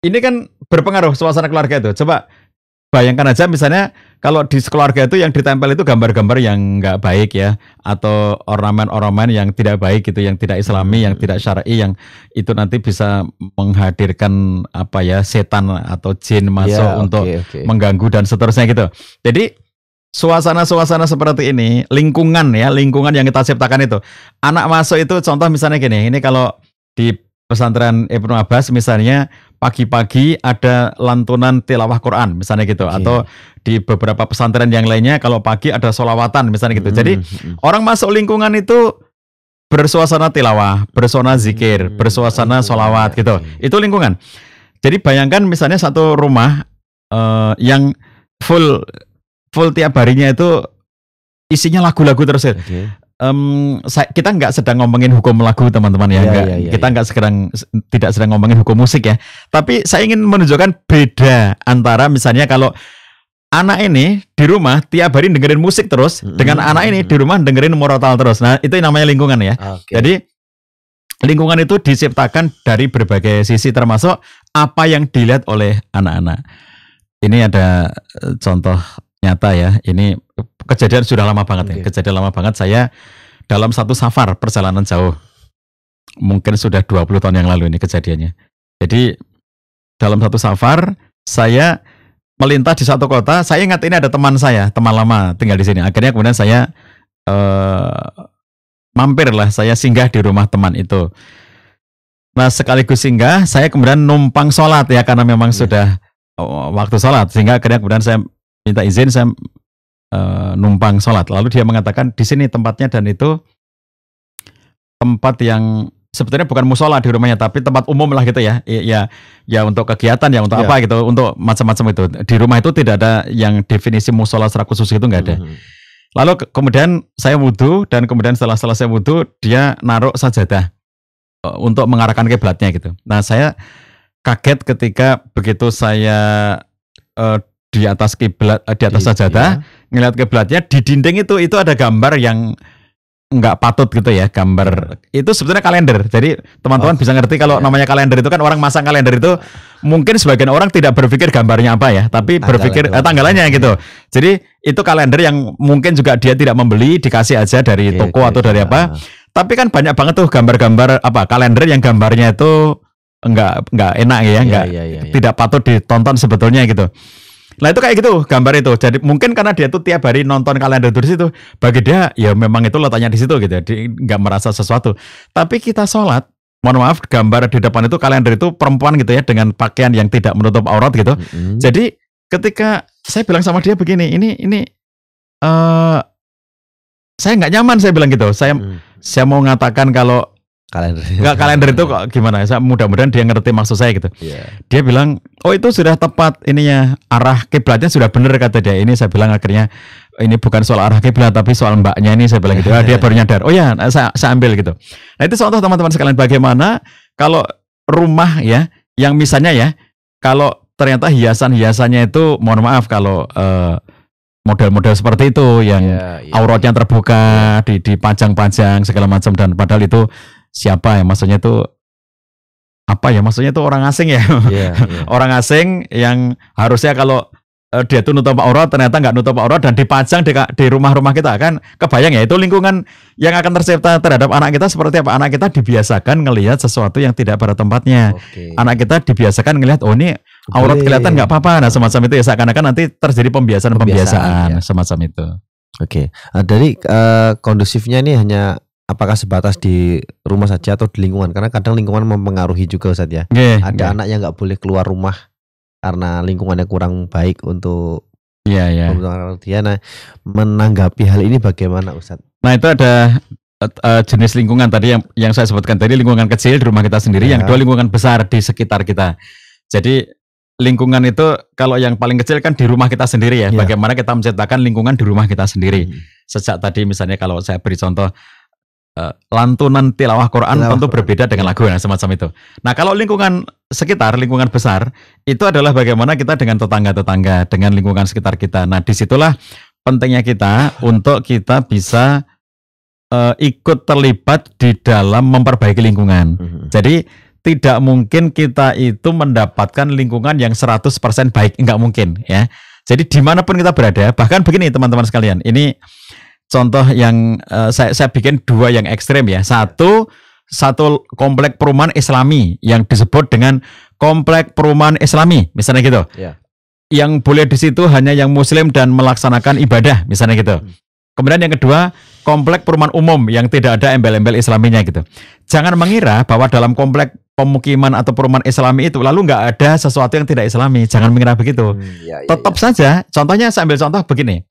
Ini kan berpengaruh suasana keluarga itu. Coba bayangkan aja misalnya kalau di keluarga itu yang ditempel itu gambar-gambar yang nggak baik ya atau ornamen-ornamen yang tidak baik gitu, yang tidak islami, yang Hmm. tidak syar'i yang itu nanti bisa menghadirkan apa ya setan atau jin masuk Ya, untuk oke, oke. mengganggu dan seterusnya gitu. Jadi suasana-suasana seperti ini, lingkungan ya, lingkungan yang kita ciptakan itu. Anak masuk itu contoh misalnya gini, ini kalau di pesantren Ibnu Abbas misalnya pagi-pagi ada lantunan tilawah Quran misalnya gitu Oke. atau di beberapa pesantren yang lainnya kalau pagi ada solawatan misalnya gitu. Hmm, Jadi hmm. orang masuk lingkungan itu bersuasana tilawah, bersuasana zikir, Hmm, bersuasana lingkungan, solawat gitu. oke. Itu lingkungan. Jadi bayangkan misalnya satu rumah eh, yang full full tiap harinya itu isinya lagu-lagu terus. ya. Em, saya, kita nggak sedang ngomongin hukum lagu teman-teman ya, Iya, nggak. iya, iya, kita iya. nggak sedang tidak sedang ngomongin hukum musik ya. Tapi saya ingin menunjukkan beda antara misalnya kalau anak ini di rumah tiap hari dengerin musik terus, Mm-mm, dengan anak ini di rumah dengerin murotal terus. Nah itu namanya lingkungan ya. Oke. Jadi lingkungan itu diciptakan dari berbagai sisi termasuk apa yang dilihat oleh anak-anak. Ini ada eh, contoh nyata ya. Ini kejadian sudah lama banget ya. Oke. Kejadian lama banget saya dalam satu safar perjalanan jauh. Mungkin sudah 20 tahun yang lalu ini kejadiannya. Jadi dalam satu safar saya melintas di satu kota, saya ingat ini ada teman saya, teman lama tinggal di sini. Akhirnya kemudian saya eh mampir lah, saya singgah di rumah teman itu. Nah sekaligus singgah, saya kemudian numpang sholat ya karena memang Iya. sudah oh, waktu sholat, sehingga akhirnya kemudian saya minta izin saya eh, numpang sholat. Lalu dia mengatakan di sini tempatnya dan itu tempat yang sebetulnya bukan musola di rumahnya tapi tempat umum lah gitu ya. Ya ya untuk kegiatan ya untuk Ya. apa gitu, untuk macam-macam itu. Di rumah itu tidak ada yang definisi musola secara khusus itu nggak ada. Hmm. Lalu ke- kemudian saya wudhu dan kemudian setelah selesai wudhu dia naruh sajadah eh, untuk mengarahkan kiblatnya gitu. Nah saya kaget ketika begitu saya eh, di atas kiblat eh, di atas Di- sajadah iya. ngelihat kiblatnya di dinding itu itu ada gambar yang nggak patut gitu ya gambar itu sebetulnya kalender jadi teman-teman Oh, bisa ngerti kalau iya. namanya kalender itu kan orang masang kalender itu mungkin sebagian orang tidak berpikir gambarnya apa ya tapi Tanggalnya berpikir eh, tanggalannya gitu jadi itu kalender yang mungkin juga dia tidak membeli dikasih aja dari Oke, toko oke, atau dari iya. apa tapi kan banyak banget tuh gambar-gambar apa kalender yang gambarnya itu nggak nggak enak ya Iya, nggak iya, iya, iya. tidak patut ditonton sebetulnya gitu. Nah itu kayak gitu gambar itu. Jadi mungkin karena dia tuh tiap hari nonton kalender di situ, bagi dia ya memang itu letaknya di situ gitu. Dia nggak merasa sesuatu. Tapi kita sholat, mohon maaf gambar di depan itu kalender itu perempuan gitu ya dengan pakaian yang tidak menutup aurat gitu. Mm-mm. Jadi ketika saya bilang sama dia begini, ini ini eh saya nggak nyaman saya bilang gitu. Saya Mm. saya mau mengatakan kalau kalender. nggak kalender itu kok gimana? Saya mudah-mudahan dia ngerti maksud saya gitu Iya. dia bilang oh itu sudah tepat ininya arah kiblatnya sudah benar kata dia ini saya bilang akhirnya ini bukan soal arah kiblat tapi soal mbaknya ini saya bilang gitu Ah, dia baru nyadar oh ya saya, saya ambil gitu nah itu contoh teman-teman sekalian bagaimana kalau rumah ya yang misalnya ya kalau ternyata hiasan-hiasannya itu mohon maaf kalau eh, model-model seperti itu yang Iya, iya. auratnya terbuka di dipajang-pajang segala macam dan padahal itu siapa ya? Maksudnya itu apa ya? Maksudnya itu orang asing ya? Iya, iya. orang asing yang harusnya kalau eh, dia tuh nutup aurat ternyata nggak nutup aurat dan dipajang di, di rumah-rumah kita kan kebayang ya? Itu lingkungan yang akan tercipta terhadap anak kita seperti apa? Anak kita dibiasakan ngelihat sesuatu yang tidak pada tempatnya. Oke. anak kita dibiasakan ngelihat oh ini aurat kelihatan nggak apa-apa. Nah semacam itu ya. Seakan-akan nanti terjadi Pembiasaan, pembiasaan-pembiasaan ya. semacam itu. Oke. Ah, dari eh, kondusifnya ini hanya apakah sebatas di rumah saja atau di lingkungan? Karena kadang lingkungan mempengaruhi juga Ustaz ya. Nggih, Ada nggih. anak yang nggak boleh keluar rumah karena lingkungannya kurang baik untuk iya iya pembentukan dia. Nah, menanggapi hal ini bagaimana Ustaz? Nah itu ada eh, jenis lingkungan tadi yang yang saya sebutkan tadi lingkungan kecil di rumah kita sendiri, Ya. yang kedua lingkungan besar di sekitar kita. Jadi lingkungan itu kalau yang paling kecil kan di rumah kita sendiri ya. Ya. Bagaimana kita menciptakan lingkungan di rumah kita sendiri. Hmm. Sejak tadi misalnya kalau saya beri contoh eh, lantunan tilawah Quran Tilawah tentu Quran. berbeda dengan lagu nah, semacam itu. Nah kalau lingkungan sekitar, lingkungan besar itu adalah bagaimana kita dengan tetangga-tetangga, dengan lingkungan sekitar kita. Nah di situlah pentingnya kita untuk kita bisa eh, ikut terlibat di dalam memperbaiki lingkungan. Mhm. Jadi tidak mungkin kita itu mendapatkan lingkungan yang 100% baik, enggak mungkin ya. Jadi di mana pun kita berada, bahkan begini teman-teman sekalian, ini contoh yang eh, saya saya bikin dua yang ekstrem ya. Satu satu komplek perumahan Islami yang disebut dengan komplek perumahan Islami, misalnya gitu. Ya. Yang boleh di situ hanya yang Muslim dan melaksanakan ibadah, misalnya gitu. Hmm. Kemudian yang kedua komplek perumahan umum yang tidak ada embel-embel Islaminya gitu. Jangan mengira bahwa dalam komplek pemukiman atau perumahan Islami itu lalu nggak ada sesuatu yang tidak Islami. Jangan mengira begitu. Hmm, ya, ya, Tetap ya. saja, contohnya saya ambil contoh begini.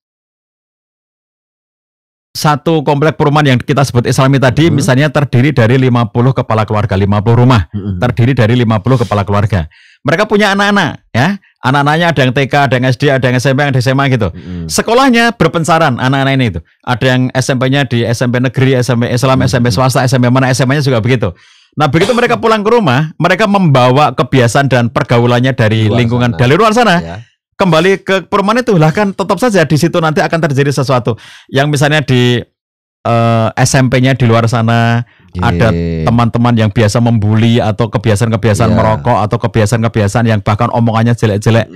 Satu komplek perumahan yang kita sebut Islami tadi Mhm. misalnya terdiri dari 50 kepala keluarga, 50 rumah, Mhm. terdiri dari 50 kepala keluarga. Mereka punya anak-anak, ya. Anak-anaknya ada yang TK, ada yang SD, ada yang SMP, ada yang SMA gitu. Mhm. Sekolahnya berpencaran anak-anak ini itu. Ada yang SMP-nya di SMP negeri, SMP Islam, Hmm. SMP swasta, SMP mana SMA-nya juga begitu. Nah, begitu mereka pulang ke rumah, mereka membawa kebiasaan dan pergaulannya dari Luar lingkungan sana. dari luar sana Ya. Kembali ke perumahan itu lah kan tetap saja di situ nanti akan terjadi sesuatu yang misalnya di eh, SMP-nya di luar sana Ada Oke. teman-teman yang biasa membuli atau kebiasaan-kebiasaan Iya. merokok atau kebiasaan-kebiasaan yang bahkan omongannya jelek-jelek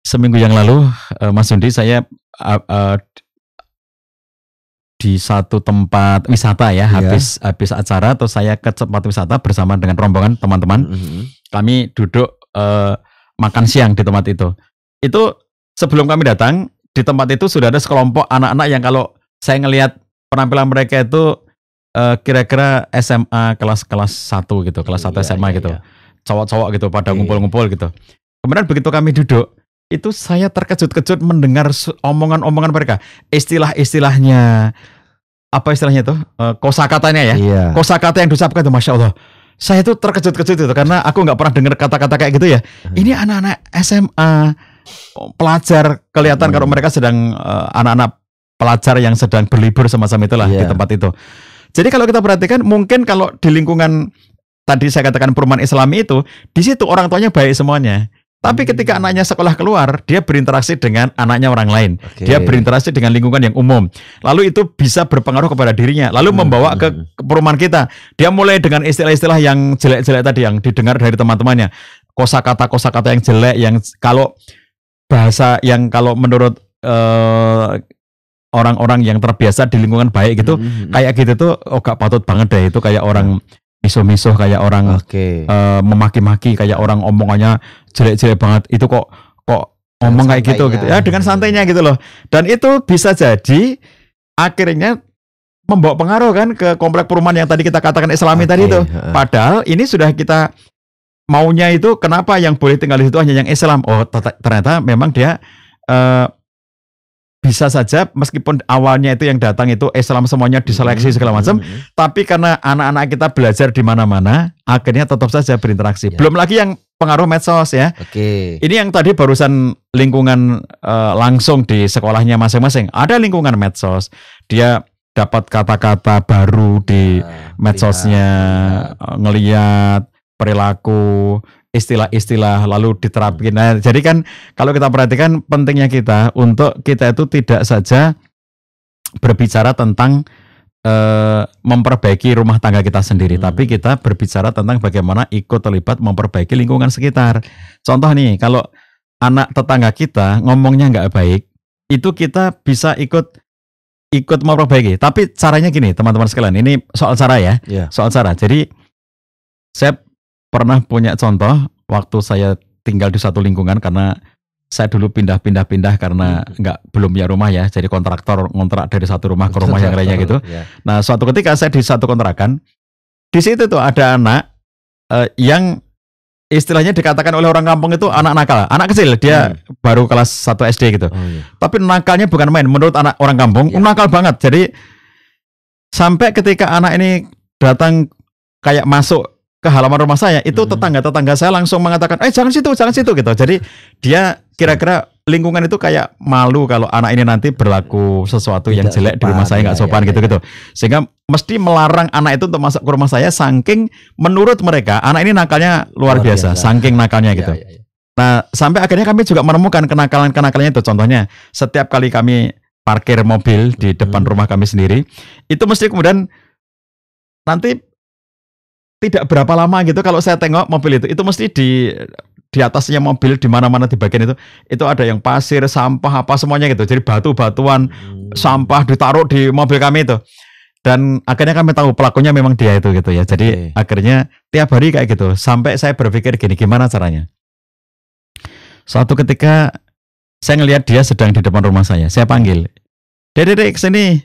seminggu yang lalu eh, Mas Sundi saya eh, eh, di satu tempat wisata ya Iya. habis habis acara terus saya ke tempat wisata bersama dengan rombongan teman-teman Mhm. kami duduk eh, makan siang di tempat itu itu sebelum kami datang di tempat itu sudah ada sekelompok anak-anak yang kalau saya ngelihat penampilan mereka itu eh, kira-kira SMA kelas-kelas 1 gitu kelas 1 Iya, SMA iya, gitu iya. cowok-cowok gitu pada Oke. ngumpul-ngumpul gitu. Kemudian begitu kami duduk, itu saya terkejut-kejut mendengar omongan-omongan mereka, istilah-istilahnya, apa istilahnya itu, Eh, kosakatanya ya, Iya. kosakata yang diucapkan itu, masya Allah. Saya itu terkejut-kejut itu karena aku nggak pernah dengar kata-kata kayak gitu ya. Ini anak-anak SMA oh, pelajar kelihatan Hmm. kalau mereka sedang eh, anak-anak pelajar yang sedang berlibur semacam itulah di Iya. tempat itu. Jadi kalau kita perhatikan mungkin kalau di lingkungan tadi saya katakan perumahan Islami itu di situ orang tuanya baik semuanya. Tapi ketika anaknya sekolah keluar, dia berinteraksi dengan anaknya orang lain. Oke. Dia berinteraksi dengan lingkungan yang umum. Lalu itu bisa berpengaruh kepada dirinya. Lalu Hmm, membawa ke, hmm. ke perumahan kita. Dia mulai dengan istilah-istilah yang jelek-jelek tadi yang didengar dari teman-temannya. Kosakata-kosakata yang jelek yang kalau bahasa yang kalau menurut eh, orang-orang yang terbiasa di lingkungan baik gitu, Hmm, hmm. kayak gitu tuh oh gak patut banget deh itu kayak orang misuh-misuh kayak orang Oke. eh, memaki-maki kayak orang omongannya jelek-jelek banget. Itu kok kok ngomong kayak gitu gitu. ya. Dengan santainya gitu loh. Dan itu bisa jadi akhirnya membawa pengaruh kan ke komplek perumahan yang tadi kita katakan Islami Oke, tadi itu padahal ini sudah kita maunya itu kenapa yang boleh tinggal di situ hanya yang Islam? Oh teta- ternyata memang dia eh, bisa saja meskipun awalnya itu yang datang itu Islam semuanya diseleksi segala macam Hmm, hmm, tapi karena anak-anak kita belajar di mana-mana, akhirnya tetap saja berinteraksi. Ya. Belum lagi yang pengaruh medsos ya. Oke. Ini yang tadi barusan lingkungan eh, langsung di sekolahnya masing-masing. Ada lingkungan medsos. Dia dapat kata-kata baru di Ya, medsosnya, lihat, eh, ngeliat perilaku, istilah-istilah lalu diterapkan. Nah, jadi kan kalau kita perhatikan pentingnya kita untuk kita itu tidak saja berbicara tentang eh, memperbaiki rumah tangga kita sendiri, Hmm. tapi kita berbicara tentang bagaimana ikut terlibat memperbaiki lingkungan sekitar. Contoh nih, kalau anak tetangga kita ngomongnya nggak baik, itu kita bisa ikut ikut memperbaiki. Tapi caranya gini, teman-teman sekalian, ini soal cara ya Ya. soal cara. Jadi saya pernah punya contoh waktu saya tinggal di satu lingkungan karena saya dulu pindah-pindah-pindah karena Hmm. nggak belum punya rumah ya. Jadi kontraktor ngontrak dari satu rumah ke rumah yang lainnya gitu. Ya. Nah, suatu ketika saya di satu kontrakan, di situ tuh ada anak eh, yang istilahnya dikatakan oleh orang kampung itu anak nakal, anak kecil, dia baru kelas 1 SD gitu. Oh, iya. Tapi nakalnya bukan main menurut anak orang kampung, Ya. nakal banget. Jadi sampai ketika anak ini datang kayak masuk ke halaman rumah saya, itu Hmm. tetangga-tetangga saya langsung mengatakan, "Eh, jangan situ, jangan situ." gitu. Jadi dia kira-kira lingkungan itu kayak malu kalau anak ini nanti berlaku sesuatu yang Tidak jelek di rumah sopan, saya nggak ya, sopan ya, gitu-gitu. Sehingga mesti melarang anak itu untuk masuk ke rumah saya saking menurut mereka anak ini nakalnya luar, Luar biasa, biasa. saking nakalnya Ya, gitu. ya, ya. Nah, sampai akhirnya kami juga menemukan kenakalan-kenakalannya itu. Contohnya, setiap kali kami parkir mobil di depan Hmm. rumah kami sendiri, itu mesti kemudian nanti tidak berapa lama gitu kalau saya tengok mobil itu, itu mesti di di atasnya mobil di mana-mana di bagian itu itu ada yang pasir, sampah apa semuanya gitu. Jadi batu-batuan, Hmm. sampah ditaruh di mobil kami itu. Dan akhirnya kami tahu pelakunya memang dia itu gitu ya. Jadi Oke. akhirnya tiap hari kayak gitu. Sampai saya berpikir gini, gimana caranya? Suatu ketika saya ngelihat dia sedang di depan rumah saya. Saya panggil, Dede, Dede, ke sini.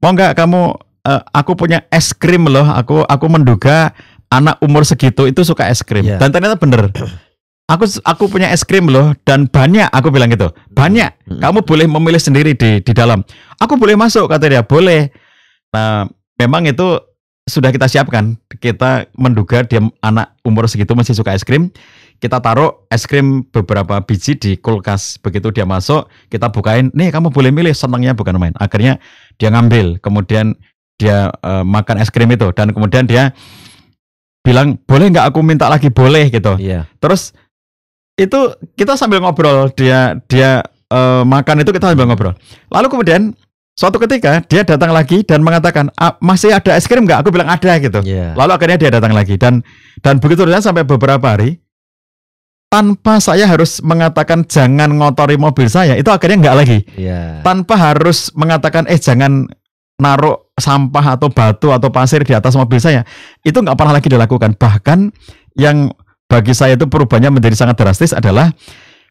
Mau nggak kamu? eh, aku punya es krim loh. Aku aku menduga anak umur segitu itu suka es krim. Iya. Dan ternyata bener. Aku aku punya es krim loh dan banyak. Aku bilang gitu. Banyak. Hmm. Kamu boleh memilih sendiri di di dalam. Aku boleh masuk kata dia. Boleh. Nah, memang itu sudah kita siapkan. Kita menduga dia anak umur segitu masih suka es krim. Kita taruh es krim beberapa biji di kulkas. Begitu dia masuk, kita bukain. Nih, kamu boleh milih. Senangnya bukan main. Akhirnya dia ngambil. Kemudian dia eh, makan es krim itu dan kemudian dia bilang boleh nggak aku minta lagi boleh gitu. Iya. Terus itu kita sambil ngobrol dia dia eh, makan itu kita sambil ngobrol. Lalu kemudian suatu ketika dia datang lagi dan mengatakan "Ah, masih ada es krim nggak? Aku bilang ada gitu. Iya. Lalu akhirnya dia datang lagi dan dan begitu sampai beberapa hari tanpa saya harus mengatakan jangan ngotori mobil saya itu akhirnya nggak lagi Iya. tanpa harus mengatakan eh jangan naruh sampah atau batu atau pasir di atas mobil saya itu nggak pernah lagi dilakukan. Bahkan yang bagi saya itu perubahannya menjadi sangat drastis adalah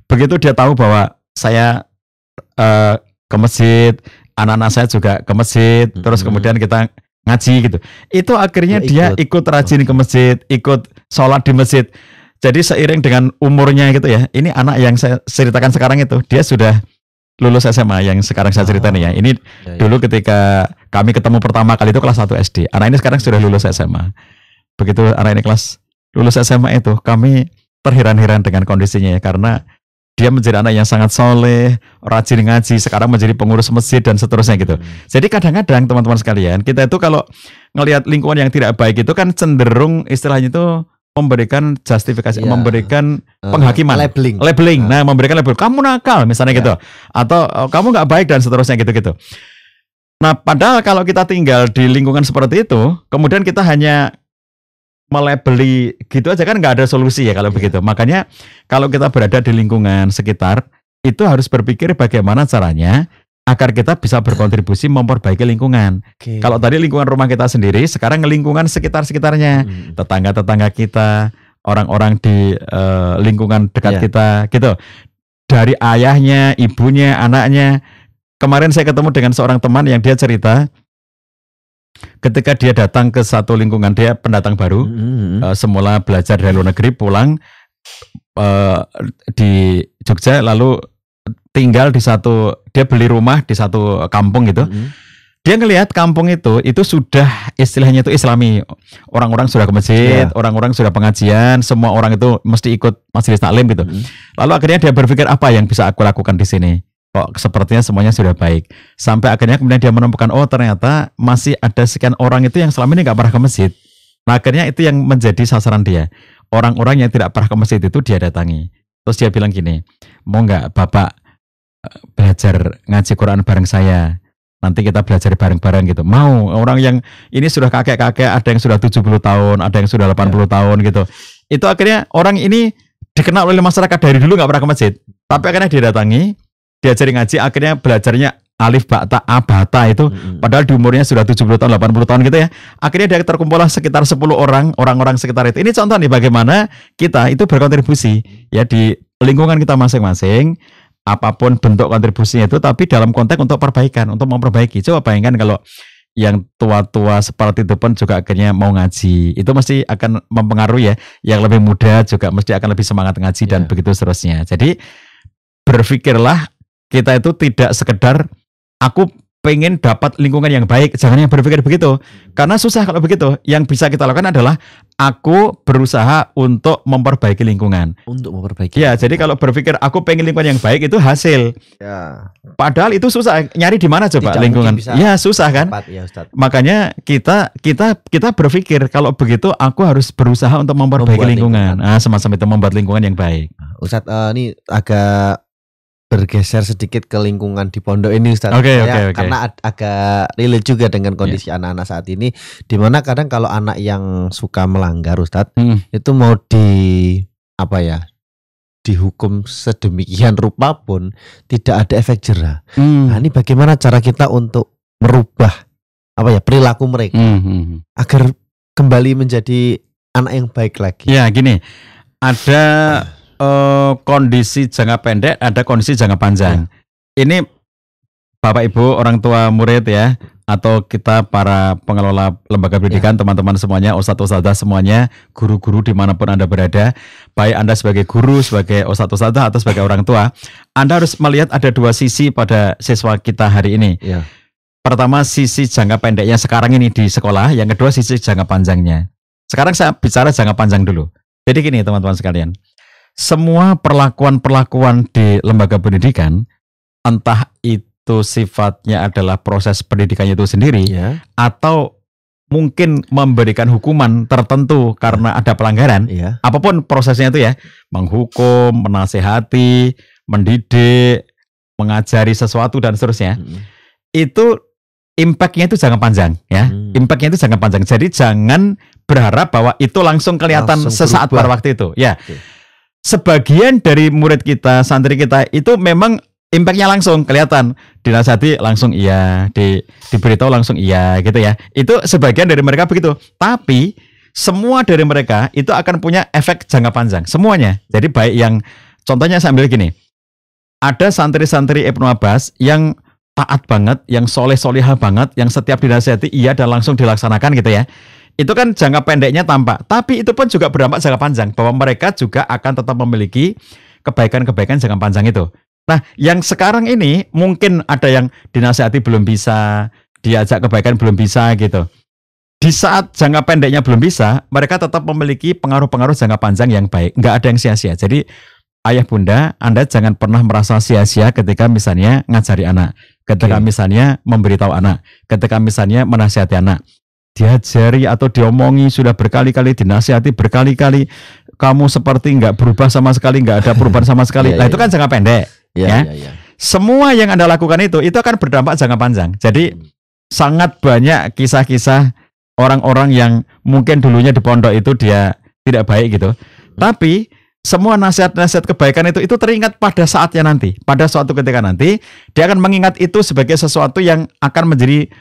begitu dia tahu bahwa saya eh, ke masjid anak-anak saya juga ke masjid terus Mhm. kemudian kita ngaji gitu. Itu akhirnya Dia dia ikut rajin ke masjid ikut sholat di masjid. Jadi seiring dengan umurnya gitu ya ini anak yang saya ceritakan sekarang itu dia sudah lulus SMA yang sekarang saya cerita nih ya ini Ya, ya. dulu ketika kami ketemu pertama kali itu kelas 1 SD. Anak ini sekarang sudah lulus SMA. Begitu anak ini kelas lulus SMA itu, kami terheran-heran dengan kondisinya ya karena dia menjadi anak yang sangat soleh, rajin ngaji, sekarang menjadi pengurus masjid dan seterusnya gitu. Hmm. Jadi kadang-kadang teman-teman sekalian, kita itu kalau ngelihat lingkungan yang tidak baik itu kan cenderung istilahnya itu memberikan justifikasi, Iya. memberikan Eh, penghakiman. labeling. labeling. Nah. Nah, memberikan label kamu nakal misalnya Ya. gitu. Atau oh, kamu nggak baik dan seterusnya gitu-gitu. Nah, padahal kalau kita tinggal di lingkungan seperti itu, kemudian kita hanya melabeli gitu aja kan nggak ada solusi ya kalau Iya. begitu. Makanya kalau kita berada di lingkungan sekitar itu harus berpikir bagaimana caranya agar kita bisa berkontribusi memperbaiki lingkungan. Oke. Kalau tadi lingkungan rumah kita sendiri, sekarang lingkungan sekitar-sekitarnya Hmm. tetangga-tetangga kita, orang-orang di eh, lingkungan dekat Iya. kita, gitu. Dari ayahnya, ibunya, anaknya. Kemarin saya ketemu dengan seorang teman yang dia cerita, ketika dia datang ke satu lingkungan, dia pendatang baru, Hmm. eh, semula belajar dari luar negeri, pulang eh, di Jogja, lalu tinggal di satu, dia beli rumah di satu kampung gitu. Hmm. dia ngelihat kampung itu itu sudah istilahnya itu islami. Orang-orang sudah ke masjid Iya. orang-orang sudah pengajian semua orang itu mesti ikut majelis taklim gitu. Hmm. lalu akhirnya dia berpikir apa yang bisa aku lakukan di sini? Kok sepertinya semuanya sudah baik? Sampai akhirnya kemudian dia menemukan oh ternyata masih ada sekian orang itu yang selama ini nggak pernah ke masjid. Nah akhirnya itu yang menjadi sasaran dia. Orang-orang yang tidak pernah ke masjid itu dia datangi. Terus dia bilang gini mau nggak bapak belajar ngaji Quran bareng saya nanti kita belajar bareng-bareng gitu. Mau orang yang ini sudah kakek-kakek, ada yang sudah 70 tahun, ada yang sudah 80 tahun gitu. Itu akhirnya orang ini dikenal oleh masyarakat dari dulu nggak pernah ke masjid. Tapi akhirnya dia datangi, diajari ngaji, akhirnya belajarnya alif bata abata itu Hmm. padahal di umurnya sudah 70 tahun 80 tahun gitu ya akhirnya dia terkumpul sekitar 10 orang orang-orang sekitar itu ini contoh nih bagaimana kita itu berkontribusi ya di lingkungan kita masing-masing apa pun bentuk kontribusinya itu tapi dalam konteks untuk perbaikan untuk memperbaiki. Coba bayangkan kalau yang tua-tua seperti itu pun juga akhirnya mau ngaji. Itu mesti akan mempengaruhi ya. Yang lebih muda juga mesti akan lebih semangat ngaji dan Iya. begitu seterusnya. Jadi berpikirlah kita itu tidak sekedar aku pengen dapat lingkungan yang baik. Jangan yang berpikir begitu. Karena susah kalau begitu. Yang bisa kita lakukan adalah aku berusaha untuk memperbaiki lingkungan. Untuk memperbaiki. ya jadi kalau berpikir aku pengen lingkungan yang baik itu hasil. Ya. padahal itu susah. Nyari di mana coba Tidak lingkungan? bisa ya susah kan? Tepat, ya Ustaz. makanya kita kita kita berpikir kalau begitu aku harus berusaha untuk memperbaiki Membuat lingkungan, lingkungan. ah semacam itu membuat lingkungan yang baik. Ustadz eh, ini agak bergeser sedikit ke lingkungan di pondok ini Ustadz. Oke, Saya oke, oke. Karena ag- agak relate juga dengan kondisi anak-anak saat ini. Di mana kadang kalau anak yang suka melanggar Ustadz Hmm. itu mau di apa ya dihukum sedemikian rupa pun tidak ada efek jerah. Hmm. Nah ini bagaimana cara kita untuk merubah apa ya perilaku mereka Hmm, hmm, hmm. agar kembali menjadi anak yang baik lagi. Ya gini, ada eh, kondisi jangka pendek, ada kondisi jangka panjang. Ini Bapak Ibu, orang tua murid ya, atau kita para pengelola lembaga pendidikan, teman-teman semuanya, ustadz ustadzah semuanya, guru-guru di mana pun Anda berada, baik Anda sebagai guru, sebagai ustadz ustadzah, atau sebagai orang tua, Anda harus melihat ada dua sisi pada siswa kita hari ini. Ya. Pertama sisi jangka pendeknya sekarang ini di sekolah, yang kedua sisi jangka panjangnya. Sekarang saya bicara jangka panjang dulu. Jadi gini teman-teman sekalian, semua perlakuan-perlakuan di lembaga pendidikan, entah itu sifatnya adalah proses pendidikannya itu sendiri, Ya. atau mungkin memberikan hukuman tertentu karena ada pelanggaran, Iya. apa pun prosesnya itu ya, menghukum, menasehati, mendidik, mengajari sesuatu dan seterusnya Mm. itu impactnya itu jangka panjang ya. Hmm. Impactnya itu jangka panjang. Jadi jangan berharap bahwa itu langsung kelihatan Langsung sesaat pada waktu itu. Ya. Oke. Sebagian dari murid kita, santri kita itu memang impactnya langsung kelihatan. Dinasihati langsung iya, di, diberitahu langsung iya gitu ya. Itu sebagian dari mereka begitu. Tapi semua dari mereka itu akan punya efek jangka panjang. Semuanya. Jadi baik yang contohnya saya ambil gini. Ada santri-santri Ibnu Abbas yang taat banget, yang soleh solihah banget, yang setiap dinasihati iya dan langsung dilaksanakan gitu ya. Itu kan jangka pendeknya tampak, tapi itu pun juga berdampak jangka panjang bahwa mereka juga akan tetap memiliki kebaikan-kebaikan jangka panjang itu. Nah, yang sekarang ini mungkin ada yang dinasihati belum bisa, diajak kebaikan belum bisa gitu. Di saat jangka pendeknya belum bisa, mereka tetap memiliki pengaruh-pengaruh jangka panjang yang baik. Nggak ada yang sia-sia. Jadi ayah bunda, Anda jangan pernah merasa sia-sia ketika misalnya ngajari anak, ketika Oke. misalnya memberitahu anak, ketika misalnya menasihati anak. Diajari atau diomongi sudah berkali-kali dinasihati berkali-kali kamu seperti nggak berubah sama sekali nggak ada perubahan sama sekali Iya, nah iya. itu kan jangka pendek Iya, Ya. iya, iya. semua yang anda lakukan itu itu akan berdampak jangka panjang jadi sangat banyak kisah-kisah orang-orang yang mungkin dulunya di pondok itu dia tidak baik gitu tapi semua nasihat-nasihat kebaikan itu itu teringat pada saatnya nanti pada suatu ketika nanti dia akan mengingat itu sebagai sesuatu yang akan menjadi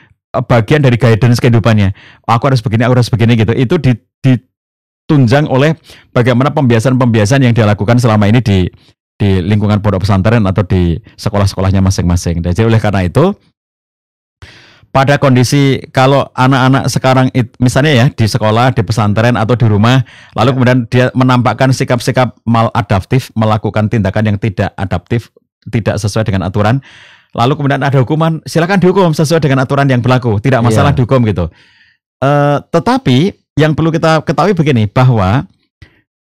bagian dari guidance kehidupannya aku harus begini aku harus begini gitu itu di, ditunjang oleh bagaimana pembiasan-pembiasan yang dia lakukan selama ini di di lingkungan pondok pesantren atau di sekolah-sekolahnya masing-masing. Jadi oleh karena itu pada kondisi kalau anak-anak sekarang misalnya ya di sekolah, di pesantren atau di rumah, lalu Ya. kemudian dia menampakkan sikap-sikap maladaptif, melakukan tindakan yang tidak adaptif, tidak sesuai dengan aturan, lalu kemudian ada hukuman, silakan dihukum sesuai dengan aturan yang berlaku, tidak masalah Iya. dihukum gitu. Eh, tetapi yang perlu kita ketahui begini bahwa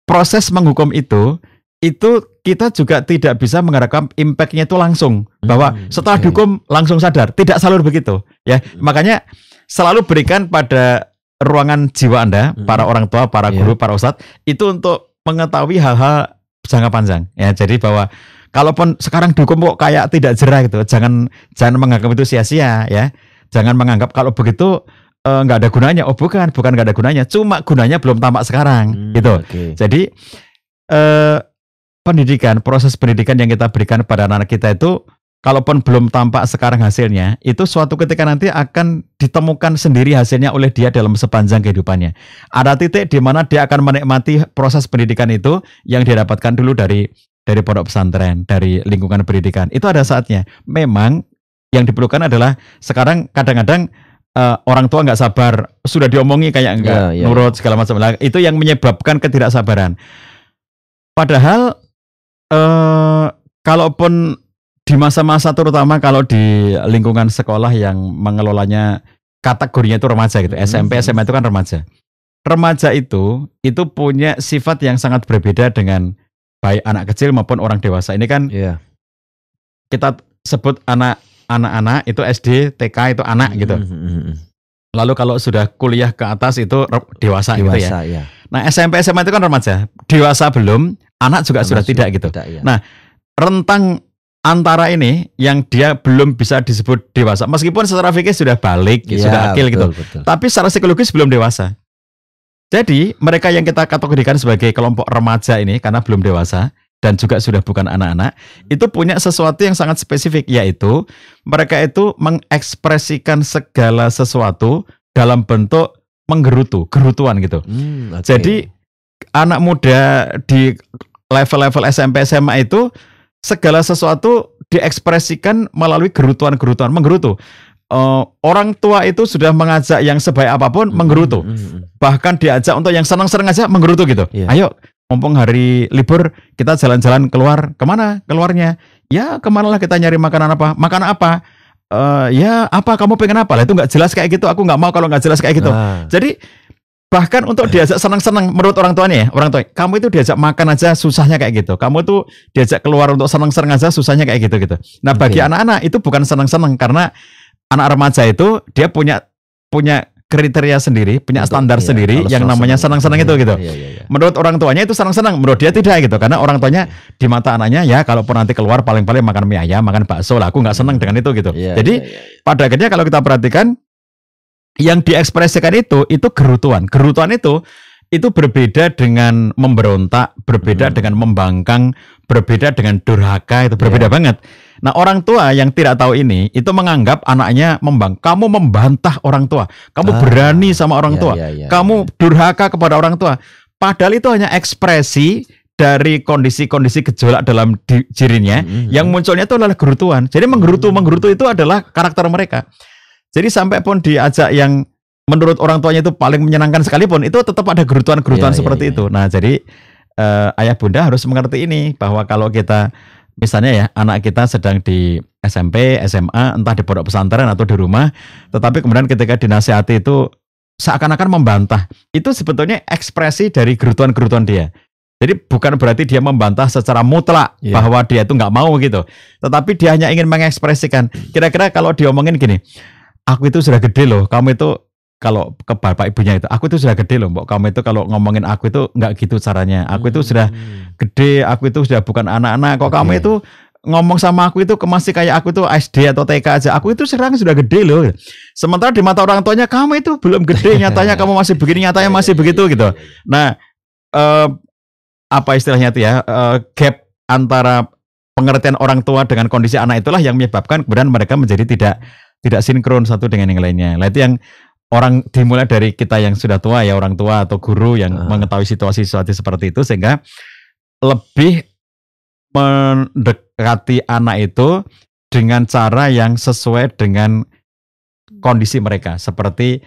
proses menghukum itu itu kita juga tidak bisa mengharapkan impactnya itu langsung bahwa Hmm, setelah dihukum langsung sadar tidak selalu begitu ya makanya selalu berikan pada ruangan jiwa anda Hmm. para orang tua para Iya. guru para ustadz itu untuk mengetahui hal-hal jangka panjang ya jadi bahwa kalaupun sekarang dihukum kok kayak tidak jerah gitu jangan jangan menganggap itu sia-sia ya jangan menganggap kalau begitu eh, nggak ada gunanya oh bukan bukan nggak ada gunanya cuma gunanya belum tampak sekarang Hmm, gitu oke. jadi eh, pendidikan, proses pendidikan yang kita berikan pada anak kita itu, kalaupun belum tampak sekarang hasilnya, itu suatu ketika nanti akan ditemukan sendiri hasilnya oleh dia dalam sepanjang kehidupannya. Ada titik di mana dia akan menikmati proses pendidikan itu yang dia dapatkan dulu dari dari pondok pesantren, dari lingkungan pendidikan. Itu ada saatnya. Memang yang diperlukan adalah sekarang kadang-kadang eh, orang tua nggak sabar, sudah diomongi kayak enggak Ya, ya, nurut segala macam. Lah, Itu yang menyebabkan ketidaksabaran. Padahal eh kalaupun di masa-masa terutama kalau di lingkungan sekolah yang mengelolanya kategorinya itu remaja gitu. Mhm. SMP, SMA itu kan remaja. Remaja itu itu punya sifat yang sangat berbeda dengan baik anak kecil maupun orang dewasa. Ini kan Iya. kita sebut anak anak-anak itu SD, TK itu anak gitu. Hmm, hmm, hmm, hmm. Lalu kalau sudah kuliah ke atas itu re- dewasa, gitu ya. Dewasa ya. Nah, SMP SMA itu kan remaja. Dewasa belum, anak juga sudah Anak tidak gitu. ya. Nah, rentang antara ini yang dia belum bisa disebut dewasa meskipun secara fikih sudah balik Iya, sudah akil gitu betul. tapi secara psikologis belum dewasa jadi mereka yang kita kategorikan sebagai kelompok remaja ini karena belum dewasa dan juga sudah bukan anak-anak itu punya sesuatu yang sangat spesifik yaitu mereka itu mengekspresikan segala sesuatu dalam bentuk menggerutu gerutuan gitu Hmm, oke. jadi anak muda di level-level SMP SMA itu segala sesuatu diekspresikan melalui gerutuan-gerutuan menggerutu. Eh, orang tua itu sudah mengajak yang sebaik apa pun Hmm, menggerutu. hmm, hmm, hmm. Bahkan diajak untuk yang senang-senang aja menggerutu gitu. Iya. Ayo, mumpung hari libur kita jalan-jalan keluar. Ke mana keluarnya? Ya ke mana lah kita nyari makanan apa? Makanan apa? Eh, ya apa kamu pengen apa? Lah itu nggak jelas kayak gitu. Aku nggak mau kalau nggak jelas kayak gitu. Nah, Jadi bahkan untuk diajak senang-senang menurut orang tuanya ya, orang tua, kamu itu diajak makan aja susahnya kayak gitu. Kamu tuh diajak keluar untuk senang-senang aja susahnya kayak gitu gitu. Nah, bagi Oke. anak-anak itu bukan senang-senang karena anak remaja itu dia punya punya kriteria sendiri, punya untuk- standar iya, sendiri yang namanya senang-senang itu gitu. Iya, iya, iya. Menurut orang tuanya itu senang-senang, menurut dia tidak gitu. Karena orang tuanya di mata anaknya ya kalaupun nanti keluar paling-paling makan mie ayam, makan bakso lah. Aku nggak senang dengan itu gitu. Iya, Jadi iya, iya, iya. pada akhirnya kalau kita perhatikan yang diekspresikan itu itu gerutuan. Gerutuan itu itu berbeda dengan memberontak, berbeda Hmm. dengan membangkang, berbeda dengan durhaka itu berbeda Iya. banget. Nah, orang tua yang tidak tahu ini itu menganggap anaknya membang. Kamu membantah orang tua. Kamu Ah, berani sama orang Iya, tua. iya, iya, Kamu durhaka kepada orang tua. Padahal itu hanya ekspresi dari kondisi-kondisi gejolak dalam di- dirinya Hmm, hmm, yang hmm. munculnya itu adalah gerutuan. Jadi menggerutu menggerutu itu adalah karakter mereka. Jadi sampai pun diajak yang menurut orang tuanya itu paling menyenangkan sekalipun itu tetap ada gerutuan-gerutuan iya, seperti iya. itu. Nah, jadi eh, ayah bunda harus mengerti ini bahwa kalau kita misalnya ya anak kita sedang di SMP, SMA, entah di pondok pesantren atau di rumah, tetapi kemudian ketika dinasihati itu seakan-akan membantah. Itu sebetulnya ekspresi dari gerutuan-gerutuan dia. Jadi bukan berarti dia membantah secara mutlak Iya. bahwa dia itu nggak mau gitu. Tetapi dia hanya ingin mengekspresikan. Kira-kira kalau diomongin gini, aku itu sudah gede loh, kamu itu kalau ke bapak ibunya itu, aku itu sudah gede loh, mbok kamu itu kalau ngomongin aku itu nggak gitu caranya. Aku itu sudah Hmm. gede, aku itu sudah bukan anak-anak. Kok Oke. kamu itu ngomong sama aku itu masih kayak aku tuh SD atau TK aja. Aku itu sekarang sudah gede loh. Sementara di mata orang tuanya kamu itu belum gede, nyatanya kamu masih begini, nyatanya masih begitu gitu. Nah, eh, apa istilahnya itu ya? eh, gap antara pengertian orang tua dengan kondisi anak itulah yang menyebabkan kemudian mereka menjadi tidak tidak sinkron satu dengan yang lainnya. Nah, itu yang orang dimulai dari kita yang sudah tua ya orang tua atau guru yang Ah. mengetahui situasi-situasi seperti itu sehingga lebih mendekati anak itu dengan cara yang sesuai dengan kondisi mereka seperti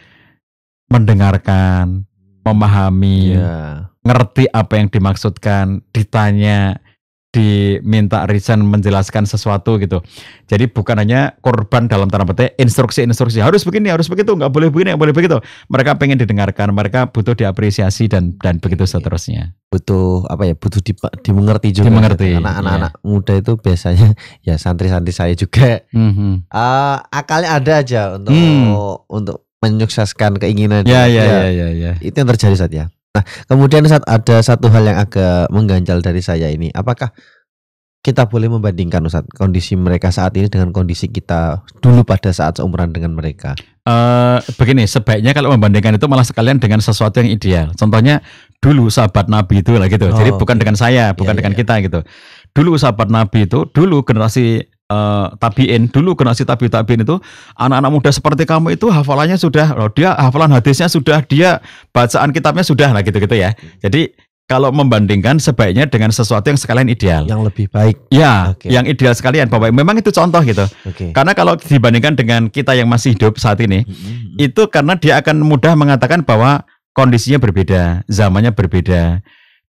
mendengarkan, memahami, Iya. ngerti apa yang dimaksudkan, ditanya, diminta reason menjelaskan sesuatu gitu. Jadi bukan hanya korban dalam tanda petik instruksi-instruksi harus begini, harus begitu, nggak boleh begini, nggak boleh begitu. Mereka pengen didengarkan, mereka butuh diapresiasi dan dan begitu seterusnya. butuh apa ya butuh di, dimengerti juga Dimengerti, anak-anak muda itu biasanya ya santri-santri saya juga Mhm. eh, akalnya ada aja untuk Hmm. untuk menyukseskan keinginan Ya dia. ya ya ya ya. itu yang terjadi saat ya nah kemudian saat ada satu hal yang agak mengganjal dari saya ini apakah kita boleh membandingkan Ustaz kondisi mereka saat ini dengan kondisi kita dulu pada saat seumuran dengan mereka Eh begini, sebaiknya kalau membandingkan itu malah sekalian dengan sesuatu yang ideal. Contohnya dulu sahabat Nabi itu lah gitu. Jadi Oh, bukan oke. dengan saya, bukan Iya, dengan iya. kita gitu. Dulu sahabat Nabi itu, dulu generasi eh, tabiin, dulu generasi tabi tabiin itu anak-anak muda seperti kamu itu hafalannya sudah, loh, dia hafalan hadisnya sudah, dia bacaan kitabnya sudah lah gitu-gitu ya. Jadi kalau membandingkan sebaiknya dengan sesuatu yang sekalian ideal. yang lebih baik Ya, Oke. yang ideal sekalian, Bapak. Memang itu contoh gitu. oke Karena kalau dibandingkan dengan kita yang masih hidup saat ini, Mhm. itu karena dia akan mudah mengatakan bahwa kondisinya berbeda, zamannya berbeda,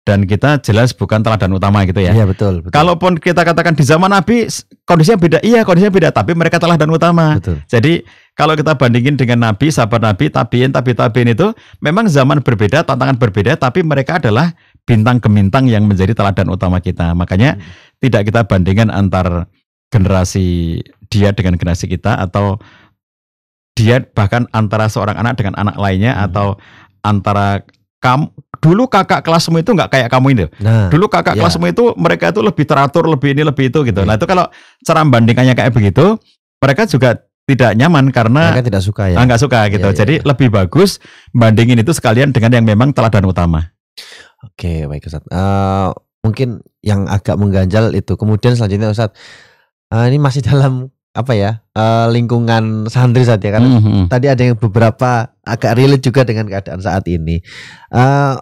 dan kita jelas bukan teladan utama gitu ya. Iya betul, betul. Kalaupun kita katakan di zaman Nabi kondisinya beda, iya kondisinya beda, tapi mereka teladan utama. betul. Jadi kalau kita bandingin dengan Nabi, sahabat Nabi, tabiin, tabi tabiin itu memang zaman berbeda, tantangan berbeda, tapi mereka adalah bintang gemintang yang menjadi teladan utama kita. Makanya Hmm. tidak kita bandingkan antar generasi dia dengan generasi kita atau dia bahkan antara seorang anak dengan anak lainnya Hmm. atau antara kamu dulu kakak kelasmu itu nggak kayak kamu ini. Nah, Dulu kakak Ya. kelasmu itu mereka itu lebih teratur, lebih ini, lebih itu gitu. Iya. Nah itu kalau cara bandingannya kayak begitu, mereka juga tidak nyaman karena mereka tidak suka ya. ah, nggak suka gitu. Iya, iya, Jadi iya. lebih bagus bandingin itu sekalian dengan yang memang teladan utama. Oke, baik Ustaz. Eh, mungkin yang agak mengganjal itu. Kemudian selanjutnya Ustaz, eh, ini masih dalam apa ya eh, lingkungan santri Ustaz ya karena Mhm. tadi ada yang beberapa agak relate juga dengan keadaan saat ini. Eh,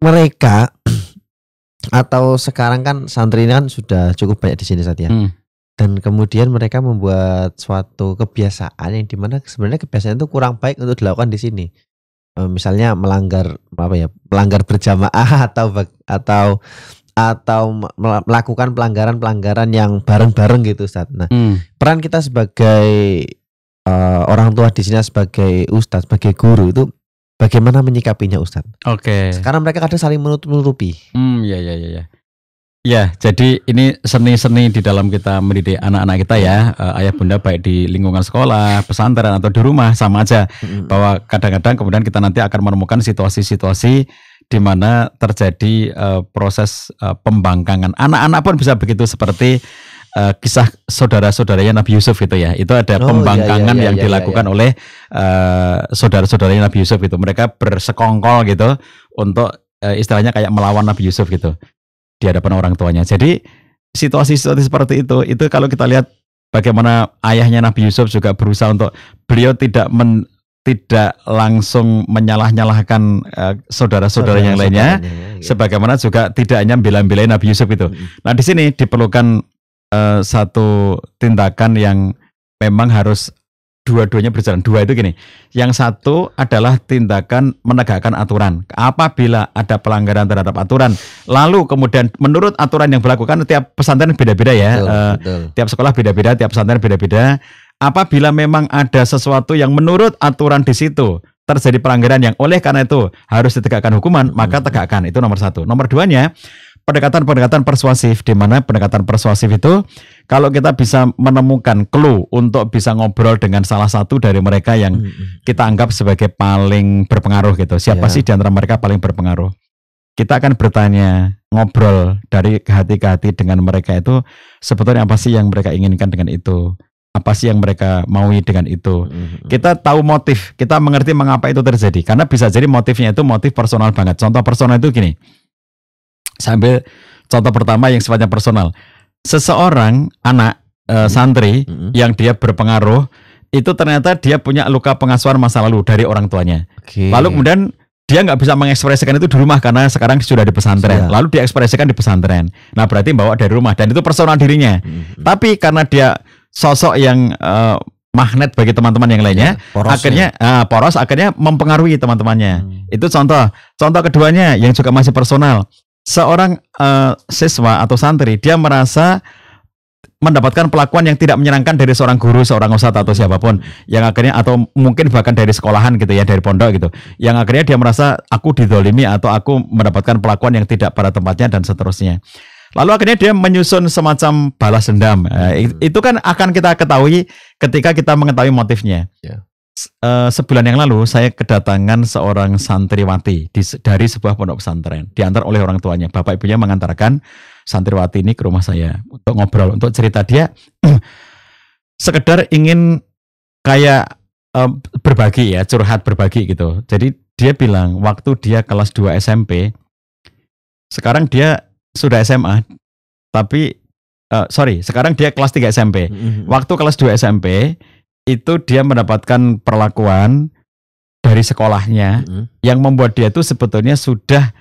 mereka atau sekarang kan santri ini kan sudah cukup banyak di sini Ustaz ya. Hmm. Dan kemudian mereka membuat suatu kebiasaan yang di mana sebenarnya kebiasaan itu kurang baik untuk dilakukan di sini. Eh, misalnya melanggar apa ya, melanggar berjamaah atau atau atau mel- melakukan pelanggaran-pelanggaran yang bareng-bareng gitu Ustaz. Nah, Hmm. peran kita sebagai eh, orang tua di sini sebagai ustadz, sebagai guru itu bagaimana menyikapinya ustadz? Oke. Sekarang mereka kadang saling menutup-nutupi. Hmm, ya, ya, ya, ya. Ya, jadi ini seni-seni di dalam kita mendidik anak-anak kita ya, eh, ayah bunda baik di lingkungan sekolah, pesantren atau di rumah sama aja. Bahwa kadang-kadang kemudian kita nanti akan menemukan situasi-situasi di mana terjadi eh, proses eh, pembangkangan. Anak-anak pun bisa begitu seperti eh, kisah saudara-saudaranya Nabi Yusuf itu ya. Itu ada Oh, iya, pembangkangan iya, iya, yang iya, dilakukan oleh eh, saudara-saudaranya Nabi Yusuf itu. Mereka bersekongkol gitu untuk eh, istilahnya kayak melawan Nabi Yusuf gitu di hadapan orang tuanya. Jadi situasi-situasi seperti itu, itu kalau kita lihat bagaimana ayahnya Nabi Yusuf juga berusaha untuk beliau tidak men, tidak langsung menyalah-nyalahkan eh, saudara-saudara yang lainnya, gitu. sebagaimana juga tidak hanya bela-belain Nabi Yusuf itu. Nah di sini diperlukan eh, satu tindakan yang memang harus dua-duanya berjalan. Dua itu gini, yang satu adalah tindakan menegakkan aturan. Apabila ada pelanggaran terhadap aturan, lalu kemudian menurut aturan yang berlaku kan tiap pesantren beda-beda ya. Betul, Eh, betul. tiap sekolah beda-beda, tiap pesantren beda-beda. Apabila memang ada sesuatu yang menurut aturan di situ terjadi pelanggaran yang oleh karena itu harus ditegakkan hukuman, maka Hmm. tegakkan. Itu nomor satu. Nomor duanya, pendekatan-pendekatan persuasif, di mana pendekatan persuasif itu kalau kita bisa menemukan clue untuk bisa ngobrol dengan salah satu dari mereka yang Mm-mm. kita anggap sebagai paling berpengaruh gitu. Siapa Ya. sih di antara mereka paling berpengaruh? Kita akan bertanya, ngobrol dari hati ke hati dengan mereka itu sebetulnya apa sih yang mereka inginkan dengan itu? Apa sih yang mereka maui dengan itu? Mm-mm. Kita tahu motif, kita mengerti mengapa itu terjadi. Karena bisa jadi motifnya itu motif personal banget. Contoh personal itu gini. Sambil contoh pertama yang sifatnya personal. Seseorang anak Hmm. santri Mm-mm. yang dia berpengaruh itu ternyata dia punya luka pengasuhan masa lalu dari orang tuanya. Oke. Lalu kemudian dia nggak bisa mengekspresikan itu di rumah karena sekarang sudah di pesantren. Sudah. Lalu diekspresikan di pesantren. Nah berarti bawa dari rumah dan itu personal dirinya. Mm-mm. Tapi karena dia sosok yang eh, magnet bagi teman-teman yang lainnya, Ya, poros akhirnya ah, poros akhirnya mempengaruhi teman-temannya. ya. Hmm. Itu contoh. Contoh keduanya yang juga masih personal. Seorang eh, siswa atau santri dia merasa mendapatkan pelakuan yang tidak menyenangkan dari seorang guru, seorang ustadz atau siapa pun yang akhirnya atau mungkin bahkan dari sekolahan gitu ya, dari pondok gitu. Yang akhirnya dia merasa aku didolimi atau aku mendapatkan pelakuan yang tidak pada tempatnya dan seterusnya. Lalu akhirnya dia menyusun semacam balas dendam. Hmm. Itu kan akan kita ketahui ketika kita mengetahui motifnya. Ya. Eh, sebulan yang lalu saya kedatangan seorang santriwati di, dari sebuah pondok pesantren diantar oleh orang tuanya. Bapak ibunya mengantarkan santriwati ini ke rumah saya untuk ngobrol, untuk cerita dia sekedar ingin kayak eh, berbagi ya, curhat berbagi gitu. Jadi dia bilang waktu dia kelas 2 SMP, sekarang dia sudah SMA, tapi eh, sorry, sekarang dia kelas 3 SMP. Mm-mm. Waktu kelas 2 SMP itu dia mendapatkan perlakuan dari sekolahnya Mm-mm. yang membuat dia itu sebetulnya sudah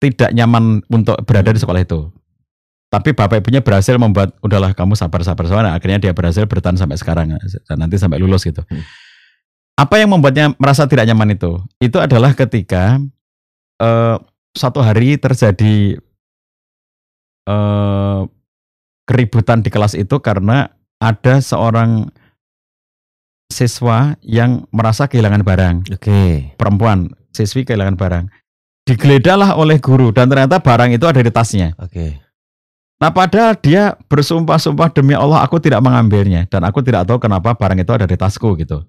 tidak nyaman untuk berada di sekolah itu. Tapi bapak ibunya berhasil membuat udahlah kamu sabar-sabar sabar. Akhirnya dia berhasil bertahan sampai sekarang dan nanti sampai lulus gitu. Hmm. Apa yang membuatnya merasa tidak nyaman itu? Itu adalah ketika eh, suatu hari terjadi eh, keributan di kelas itu karena ada seorang siswa yang merasa kehilangan barang Oke. perempuan siswi kehilangan barang digeledahlah oleh guru dan ternyata barang itu ada di tasnya Oke. nah padahal dia bersumpah-sumpah demi Allah aku tidak mengambilnya dan aku tidak tahu kenapa barang itu ada di tasku gitu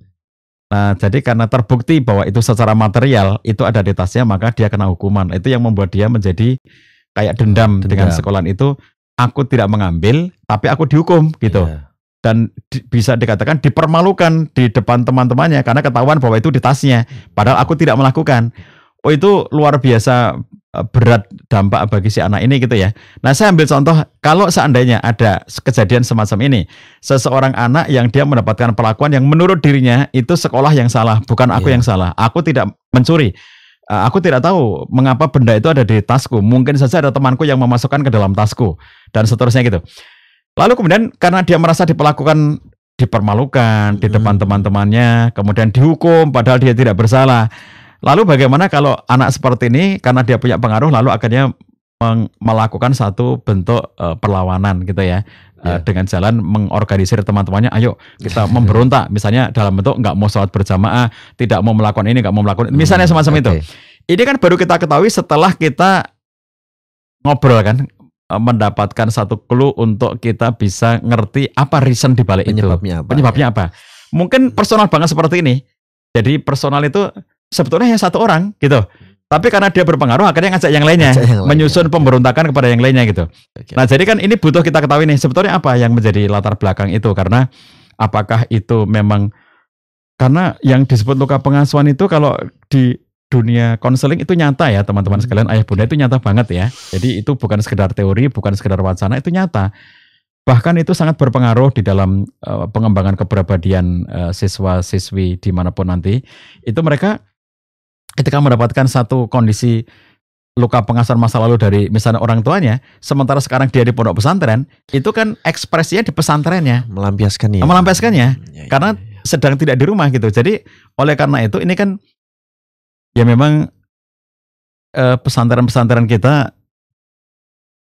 nah jadi karena terbukti bahwa itu secara material itu ada di tasnya maka dia kena hukuman itu yang membuat dia menjadi kayak dendam, Dendam. dengan sekolahan itu aku tidak mengambil tapi aku dihukum gitu Ya. Dan di- bisa dikatakan dipermalukan di depan teman-temannya karena ketahuan bahwa itu di tasnya. Padahal aku tidak melakukan. Oh itu luar biasa eh, berat dampak bagi si anak ini gitu ya. Nah saya ambil contoh kalau seandainya ada kejadian semacam ini seseorang anak yang dia mendapatkan perlakuan yang menurut dirinya itu sekolah yang salah bukan aku Iya. yang salah. Aku tidak mencuri. Eh, aku tidak tahu mengapa benda itu ada di tasku. Mungkin saja ada temanku yang memasukkan ke dalam tasku dan seterusnya gitu Lalu kemudian karena dia merasa diperlakukan dipermalukan di depan Hmm. teman-temannya, kemudian dihukum padahal dia tidak bersalah. Lalu bagaimana kalau anak seperti ini karena dia punya pengaruh lalu akhirnya melakukan satu bentuk eh, perlawanan gitu ya. Eh, Ya. dengan jalan mengorganisir teman-temannya, ayo kita memberontak misalnya dalam bentuk nggak mau sholat berjamaah, tidak mau melakukan ini, nggak mau melakukan misalnya Hmm, semacam itu. oke. Ini kan baru kita ketahui setelah kita ngobrol kan mendapatkan satu clue untuk kita bisa ngerti apa reason di balik itu. Penyebabnya apa? Penyebabnya apa? Mungkin personal banget seperti ini. Jadi personal itu sebetulnya hanya satu orang gitu. Tapi karena dia berpengaruh akhirnya ngajak yang lainnya, Ngajak yang lainnya, menyusun pemberontakan kepada yang lainnya gitu. Oke. Nah, jadi kan ini butuh kita ketahui nih sebetulnya apa yang menjadi latar belakang itu karena apakah itu memang karena yang disebut luka pengasuhan itu kalau di dunia konseling itu nyata ya teman-teman Hmm. sekalian ayah bunda itu nyata banget ya. Jadi itu bukan sekedar teori, bukan sekedar wacana, itu nyata. Bahkan itu sangat berpengaruh di dalam eh, pengembangan kepribadian eh, siswa-siswi di mana pun nanti. Itu mereka ketika mendapatkan satu kondisi luka pengasuhan masa lalu dari misalnya orang tuanya, sementara sekarang dia di pondok pesantren, itu kan ekspresinya di pesantrennya, melampiaskan ya. Melampiaskannya, Ya, ya, karena ya. sedang tidak di rumah gitu. Jadi oleh karena itu ini kan ya memang eh, pesantren-pesantren kita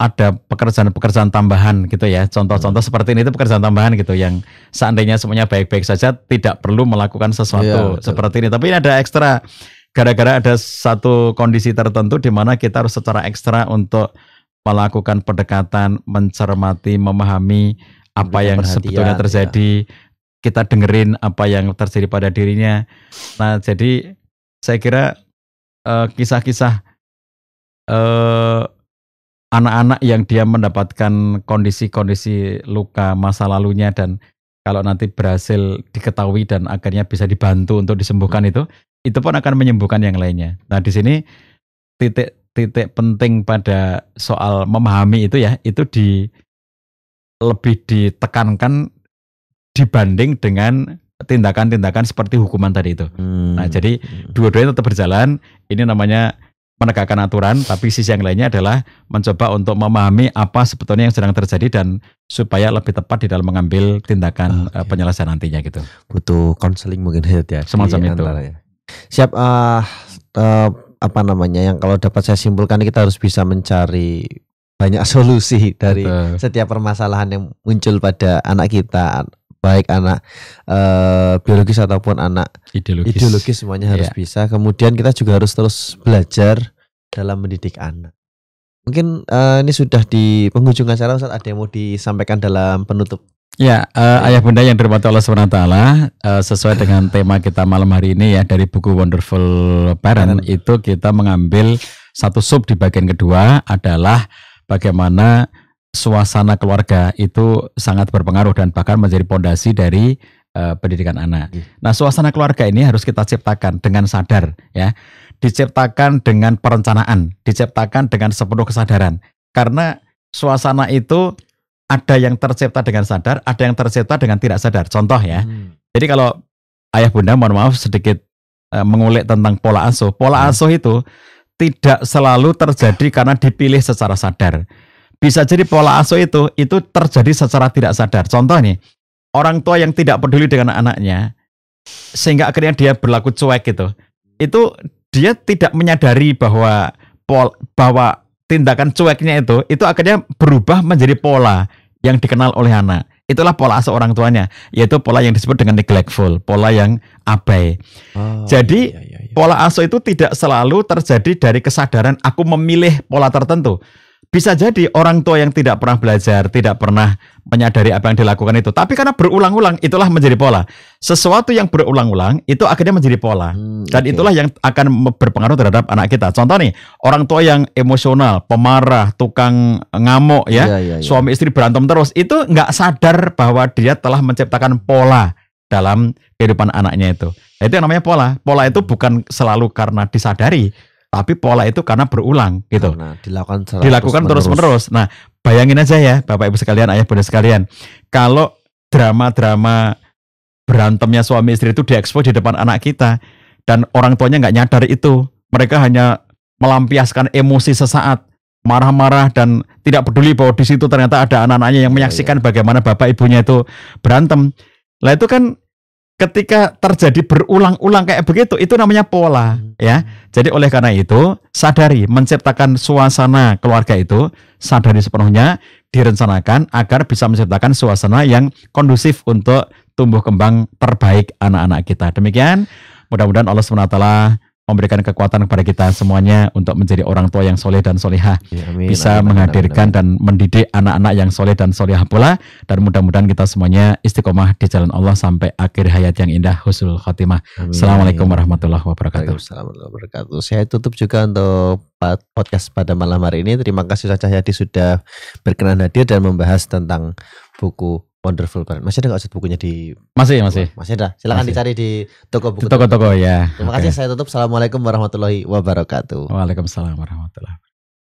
ada pekerjaan-pekerjaan tambahan gitu ya. Contoh-contoh seperti ini itu pekerjaan tambahan gitu yang seandainya semuanya baik-baik saja tidak perlu melakukan Iya, sesuatu betul. seperti ini. Tapi ini ada ekstra gara-gara ada satu kondisi tertentu di mana kita harus secara ekstra untuk melakukan pendekatan, mencermati, memahami apa Memberikan yang sebetulnya ya. terjadi, kita dengerin apa yang terjadi pada dirinya. Nah, jadi saya kira eh, kisah-kisah eh, anak-anak yang dia mendapatkan kondisi-kondisi luka masa lalunya dan kalau nanti berhasil diketahui dan akhirnya bisa dibantu untuk disembuhkan itu, itu pun akan menyembuhkan yang lainnya. Nah, di sini titik-titik penting pada soal memahami itu ya, itu di lebih ditekankan dibanding dengan tindakan-tindakan seperti hukuman tadi itu. Hmm. Nah, jadi dua-duanya tetap berjalan. Ini namanya menegakkan aturan, tapi sisi yang lainnya adalah mencoba untuk memahami apa sebetulnya yang sedang terjadi dan supaya lebih tepat di dalam mengambil tindakan Oke. eh, penyelesaian nantinya gitu. butuh konseling mungkin ya Semacam itu. ya. Siap ah eh, apa namanya yang kalau dapat saya simpulkan kita harus bisa mencari banyak solusi dari Betul. setiap permasalahan yang muncul pada anak kita baik anak eh, biologis ataupun anak Ideologis. ideologis semuanya harus Iya. bisa. Kemudian kita juga harus terus belajar dalam mendidik anak. Mungkin eh, ini sudah di penghujung acara Ustaz ada yang mau disampaikan dalam penutup. Ya, eh, ayah bunda yang dirahmati Allah SWT, eh, sesuai dengan tema kita malam hari ini ya dari buku Wonderful Parent Parent. itu kita mengambil satu sub di bagian kedua adalah bagaimana suasana keluarga itu sangat berpengaruh dan bahkan menjadi pondasi dari eh, pendidikan anak. Iya. Nah, suasana keluarga ini harus kita ciptakan dengan sadar ya. Diciptakan dengan perencanaan, diciptakan dengan sepenuh kesadaran. Karena suasana itu ada yang tercipta dengan sadar, ada yang tercipta dengan tidak sadar. Contoh ya. Hmm. Jadi kalau ayah bunda mohon maaf sedikit eh, mengulik tentang pola asuh. Pola Hmm. asuh itu tidak selalu terjadi karena dipilih secara sadar. Bisa jadi pola asuh itu itu terjadi secara tidak sadar. Contoh nih, orang tua yang tidak peduli dengan anaknya sehingga akhirnya dia berlaku cuek gitu. Itu dia tidak menyadari bahwa pol, bahwa tindakan cueknya itu itu akhirnya berubah menjadi pola yang dikenal oleh anak. Itulah pola asuh orang tuanya, yaitu pola yang disebut dengan neglectful, pola yang abai. Oh, Jadi, iya, iya, iya. Pola asuh itu tidak selalu terjadi dari kesadaran aku memilih pola tertentu. Bisa jadi orang tua yang tidak pernah belajar, tidak pernah menyadari apa yang dilakukan itu. Tapi karena berulang-ulang, itulah menjadi pola. Sesuatu yang berulang-ulang, itu akhirnya menjadi pola. Hmm, Dan oke. itulah yang akan berpengaruh terhadap anak kita. Contoh nih, orang tua yang emosional, pemarah, tukang ngamuk ya, Iya, iya, iya. suami istri berantem terus, itu nggak sadar bahwa dia telah menciptakan pola dalam kehidupan anaknya itu. Nah, Itu yang namanya pola. Pola itu bukan selalu karena disadari, tapi pola itu karena berulang gitu. Karena dilakukan terus Dilakukan terus-menerus. Nah, bayangin aja ya, Bapak Ibu sekalian, ayah bunda sekalian, kalau drama-drama berantemnya suami istri itu diekspos di depan anak kita dan orang tuanya nggak nyadar itu, mereka hanya melampiaskan emosi sesaat, marah-marah dan tidak peduli bahwa di situ ternyata ada anak-anaknya yang Iya, menyaksikan bagaimana bapak ibunya itu berantem. Lah itu kan ketika terjadi berulang-ulang kayak begitu, itu namanya pola, ya. Jadi oleh karena itu, sadari menciptakan suasana keluarga itu, sadari sepenuhnya, direncanakan agar bisa menciptakan suasana yang kondusif untuk tumbuh kembang terbaik anak-anak kita. Demikian, mudah-mudahan Allah SWT memberikan kekuatan kepada kita semuanya untuk menjadi orang tua yang soleh dan solehah Ya, amin, bisa amin, amin, menghadirkan amin, dan mendidik anak-anak yang soleh dan solehah pula dan mudah-mudahan kita semuanya istiqomah di jalan Allah sampai akhir hayat yang indah husnul khotimah. amin. Assalamualaikum warahmatullahi wabarakatuh. Waalaikumsalam warahmatullahi wabarakatuh. Saya tutup juga untuk podcast pada malam hari ini. Terima kasih Ustaz Cahyadi sudah berkenan hadir dan membahas tentang buku Wonderful Parent. Masih ada nggak Ustaz bukunya di Masih masih Masih ada. Silakan Masih. dicari di toko di buku. toko-toko ya. Terima Oke. kasih. Saya tutup. Assalamualaikum warahmatullahi wabarakatuh. Waalaikumsalam warahmatullahi wabarakatuh.